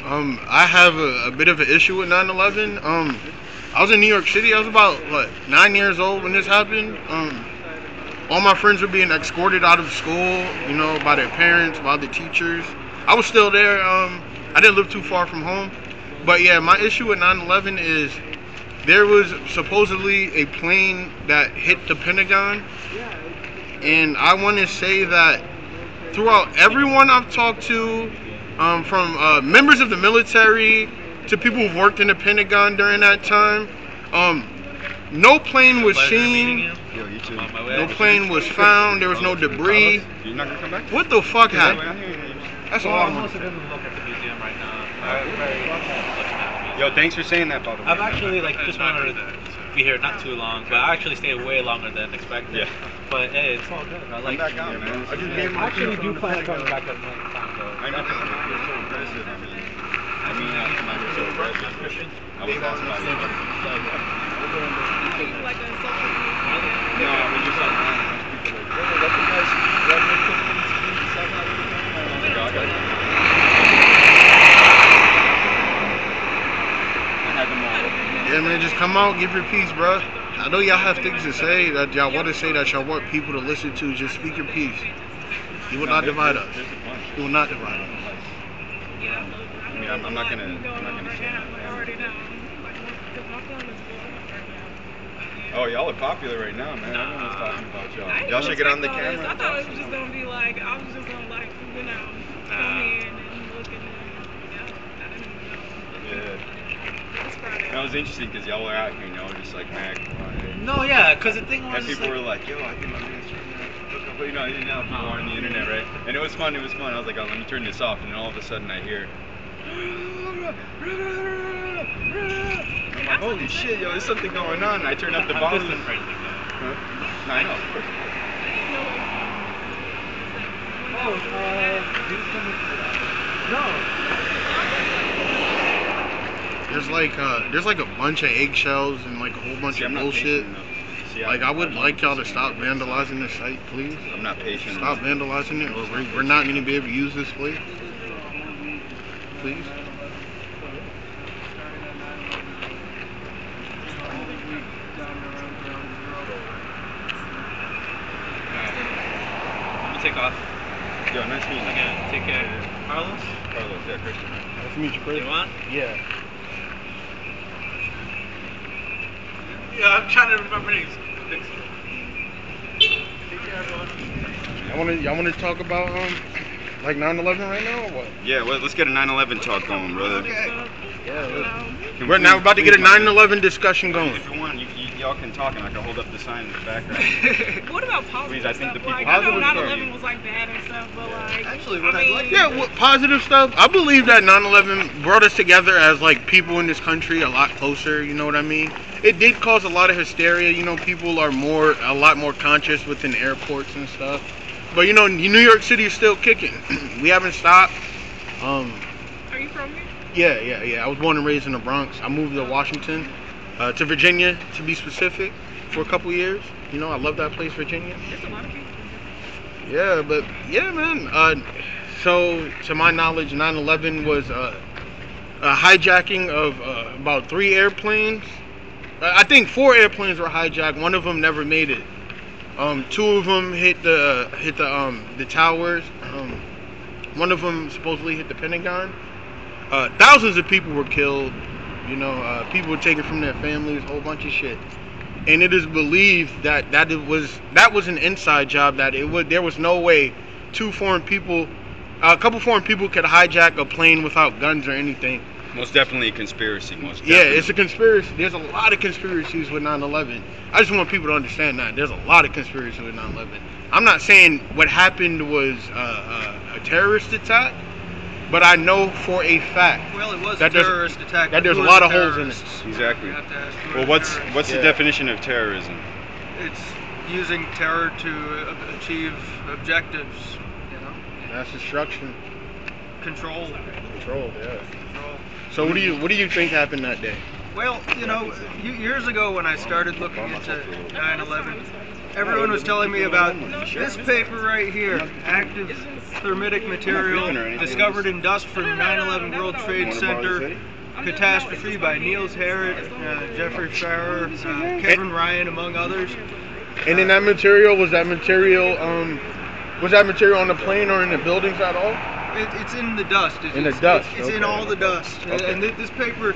Um, I have a, a bit of an issue with 9/11. Um, I was in New York City. I was about what nine years old when this happened. Um, all my friends were being escorted out of school, you know, by their parents, by the teachers. I was still there. Um, I didn't live too far from home, but yeah, my issue with 9/11 is there was supposedly a plane that hit the Pentagon, and I want to say that throughout everyone I've talked to, um, from uh, members of the military to people who've worked in the Pentagon during that time, um, no plane was seen, you. Yo, you too. I'm on my way. no plane was found, there was no debris. You're not gonna come back? What the fuck happened? I hear you. That's all I I'm want to say. going to look at the museum right now. I'm very looking at the museum. Yo, thanks for saying that, by the way. I've actually like just Not wanted to that. Be here not too long, but I actually stayed way longer than expected. Yeah. But hey, it's all good. I Come like. back out, man. I just gave my actually do plan on coming Pentagon. back another time though. I know. You're so impressive. I mean, I mean, I come out here so impressive. I was asked about it. People like a social media. No, I mean, you're so nice. People like, Yo, I got it. I had them all. Yeah, man, just come out, give your piece, bro. I know y'all have things to say that y'all want to say that y'all want people to listen to. Just speak your piece. You will not divide us. There's. You will not divide us. Yeah, I mean, I'm- I'm not gonna- I'm not gonna say that. Like, I already know. Like, because my phone is blowing up right now. Oh, y'all are popular right now, man. Everyone's talking about y'all. didn't Y'all should get on the expect this. camera. I thought it was just gonna be like I was just gonna like you know Nah. come in and look and yeah, I didn't know. Yeah. It's Friday. That was interesting because y'all were out here and y'all were just like mad quiet. No, yeah, because the thing was And people like, were like, yo, I think my man's trying to hook up. You know, you know, people on the internet, right? And it was fun. It was fun. I was like, oh, let me turn this off, and then all of a sudden I hear. I'm like, holy shit, yo, there's something going on. And I turn up the I'm volume. friendly though. Huh? No, I know, of course. Oh, uh, No. There's like uh, there's like a bunch of eggshells and like a whole bunch See, of bullshit. See, Like I would like y'all to stop vandalizing the site, please. I'm not patient. Stop enough. vandalizing it, or we're, we're not going to be able to use this place. Please. I'm take off. Yo, nice meeting you. Okay, take care. Carlos? Carlos, yeah, Christian. Nice to meet you, Chris. You want? Yeah. Yeah, I'm trying to remember names. Thanks. Take. Y'all want to y'all want to talk about um like 9/11 right now or what? Yeah, well, let's get a 9/11 talk going, brother. Okay. Yeah. We're we- now about to get a 9/11 discussion going. If you want, you, you, y'all can talk, and I can hold up the sign in the background. What about positive Please, I think stuff? the people- like, I know Positive 9/11 was like bad and stuff, but like, Actually, what I I'd mean, like Yeah, what positive stuff? I believe that 9/11 brought us together as like people in this country a lot closer. You know what I mean? It did cause a lot of hysteria. You know, people are more a lot more conscious within airports and stuff. But you know, New York City is still kicking. we haven't stopped. Um, are you from here? yeah, yeah, yeah. I was born and raised in the Bronx. I moved to Washington, uh, to Virginia to be specific, for a couple years. You know, I love that place, Virginia. There's a lot of people. Yeah, but yeah, man. Uh, so, to my knowledge, 9/11 was uh, a hijacking of uh, about three airplanes. Uh, I think four airplanes were hijacked. One of them never made it. Um, two of them hit the hit the um, the towers. Um, one of them supposedly hit the Pentagon. Uh, thousands of people were killed. You know, uh, people were taken from their families. A whole bunch of shit and it is believed that that it was that was an inside job that it would there was no way two foreign people a couple foreign people could hijack a plane without guns or anything Most definitely a conspiracy. Most yeah it's a conspiracy there's a lot of conspiracies with 9-11 i just want people to understand that there's a lot of conspiracy with 9-11 i'm not saying what happened was uh, uh, a terrorist attack but i know for a fact Well, it was That a terrorist attack. that there's a lot the of holes in it. Exactly. You have to ask who are Well, what's terrorists. what's Yeah. the definition of terrorism? It's using terror to uh, achieve objectives. You know, mass destruction control. control yeah Control. So what do you what do you think happened that day Well, you know, years ago when I started looking into 9/11, everyone was telling me about this paper right here, active thermitic material discovered in dust from 9/11 World Trade Center catastrophe by Niels Harrit, uh, Jeffrey Farrer, uh, Kevin Ryan, among others. And in that material, was that material, um, was that material on the plane or in the buildings at all? It, it's in the dust. It's, In the dust, It's, it's in all the dust. And- Okay. And thi- this paper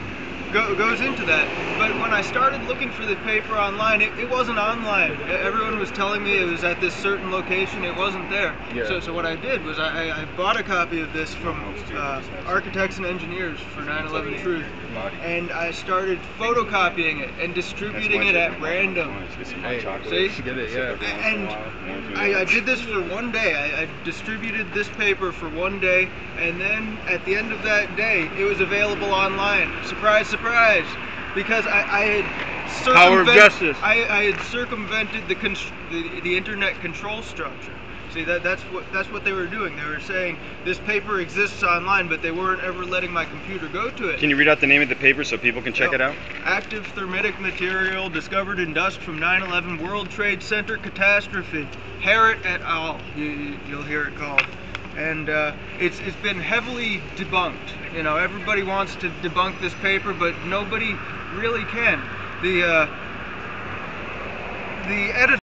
go, goes into that. But when I started looking for the paper online, it, it wasn't online. Everyone was telling me it was at this certain location. It wasn't there. Yeah. So, so what I did was I, I- I bought a copy of this from uh, Architects and Engineers for 9/11 Truth, and I started photocopying it and distributing it at random. Hey, See? Get it, yeah. And I, I did this for one day. I, I distributed this paper for one day, and then at the end of that day, it was available online. Surprise, surprise! Because I, I had Power of justice. I, I had circumvented the, the the internet control structure. See that that's what that's what they were doing. They were saying this paper exists online, but they weren't ever letting my computer go to it. Can you read out the name of the paper so people can check it out? Active thermitic material discovered in dust from 9/11 World Trade Center catastrophe. Harrit et al. You, you'll hear it called, and uh, it's it's been heavily debunked. You know, everybody wants to debunk this paper, but nobody really can. The uh, the editor.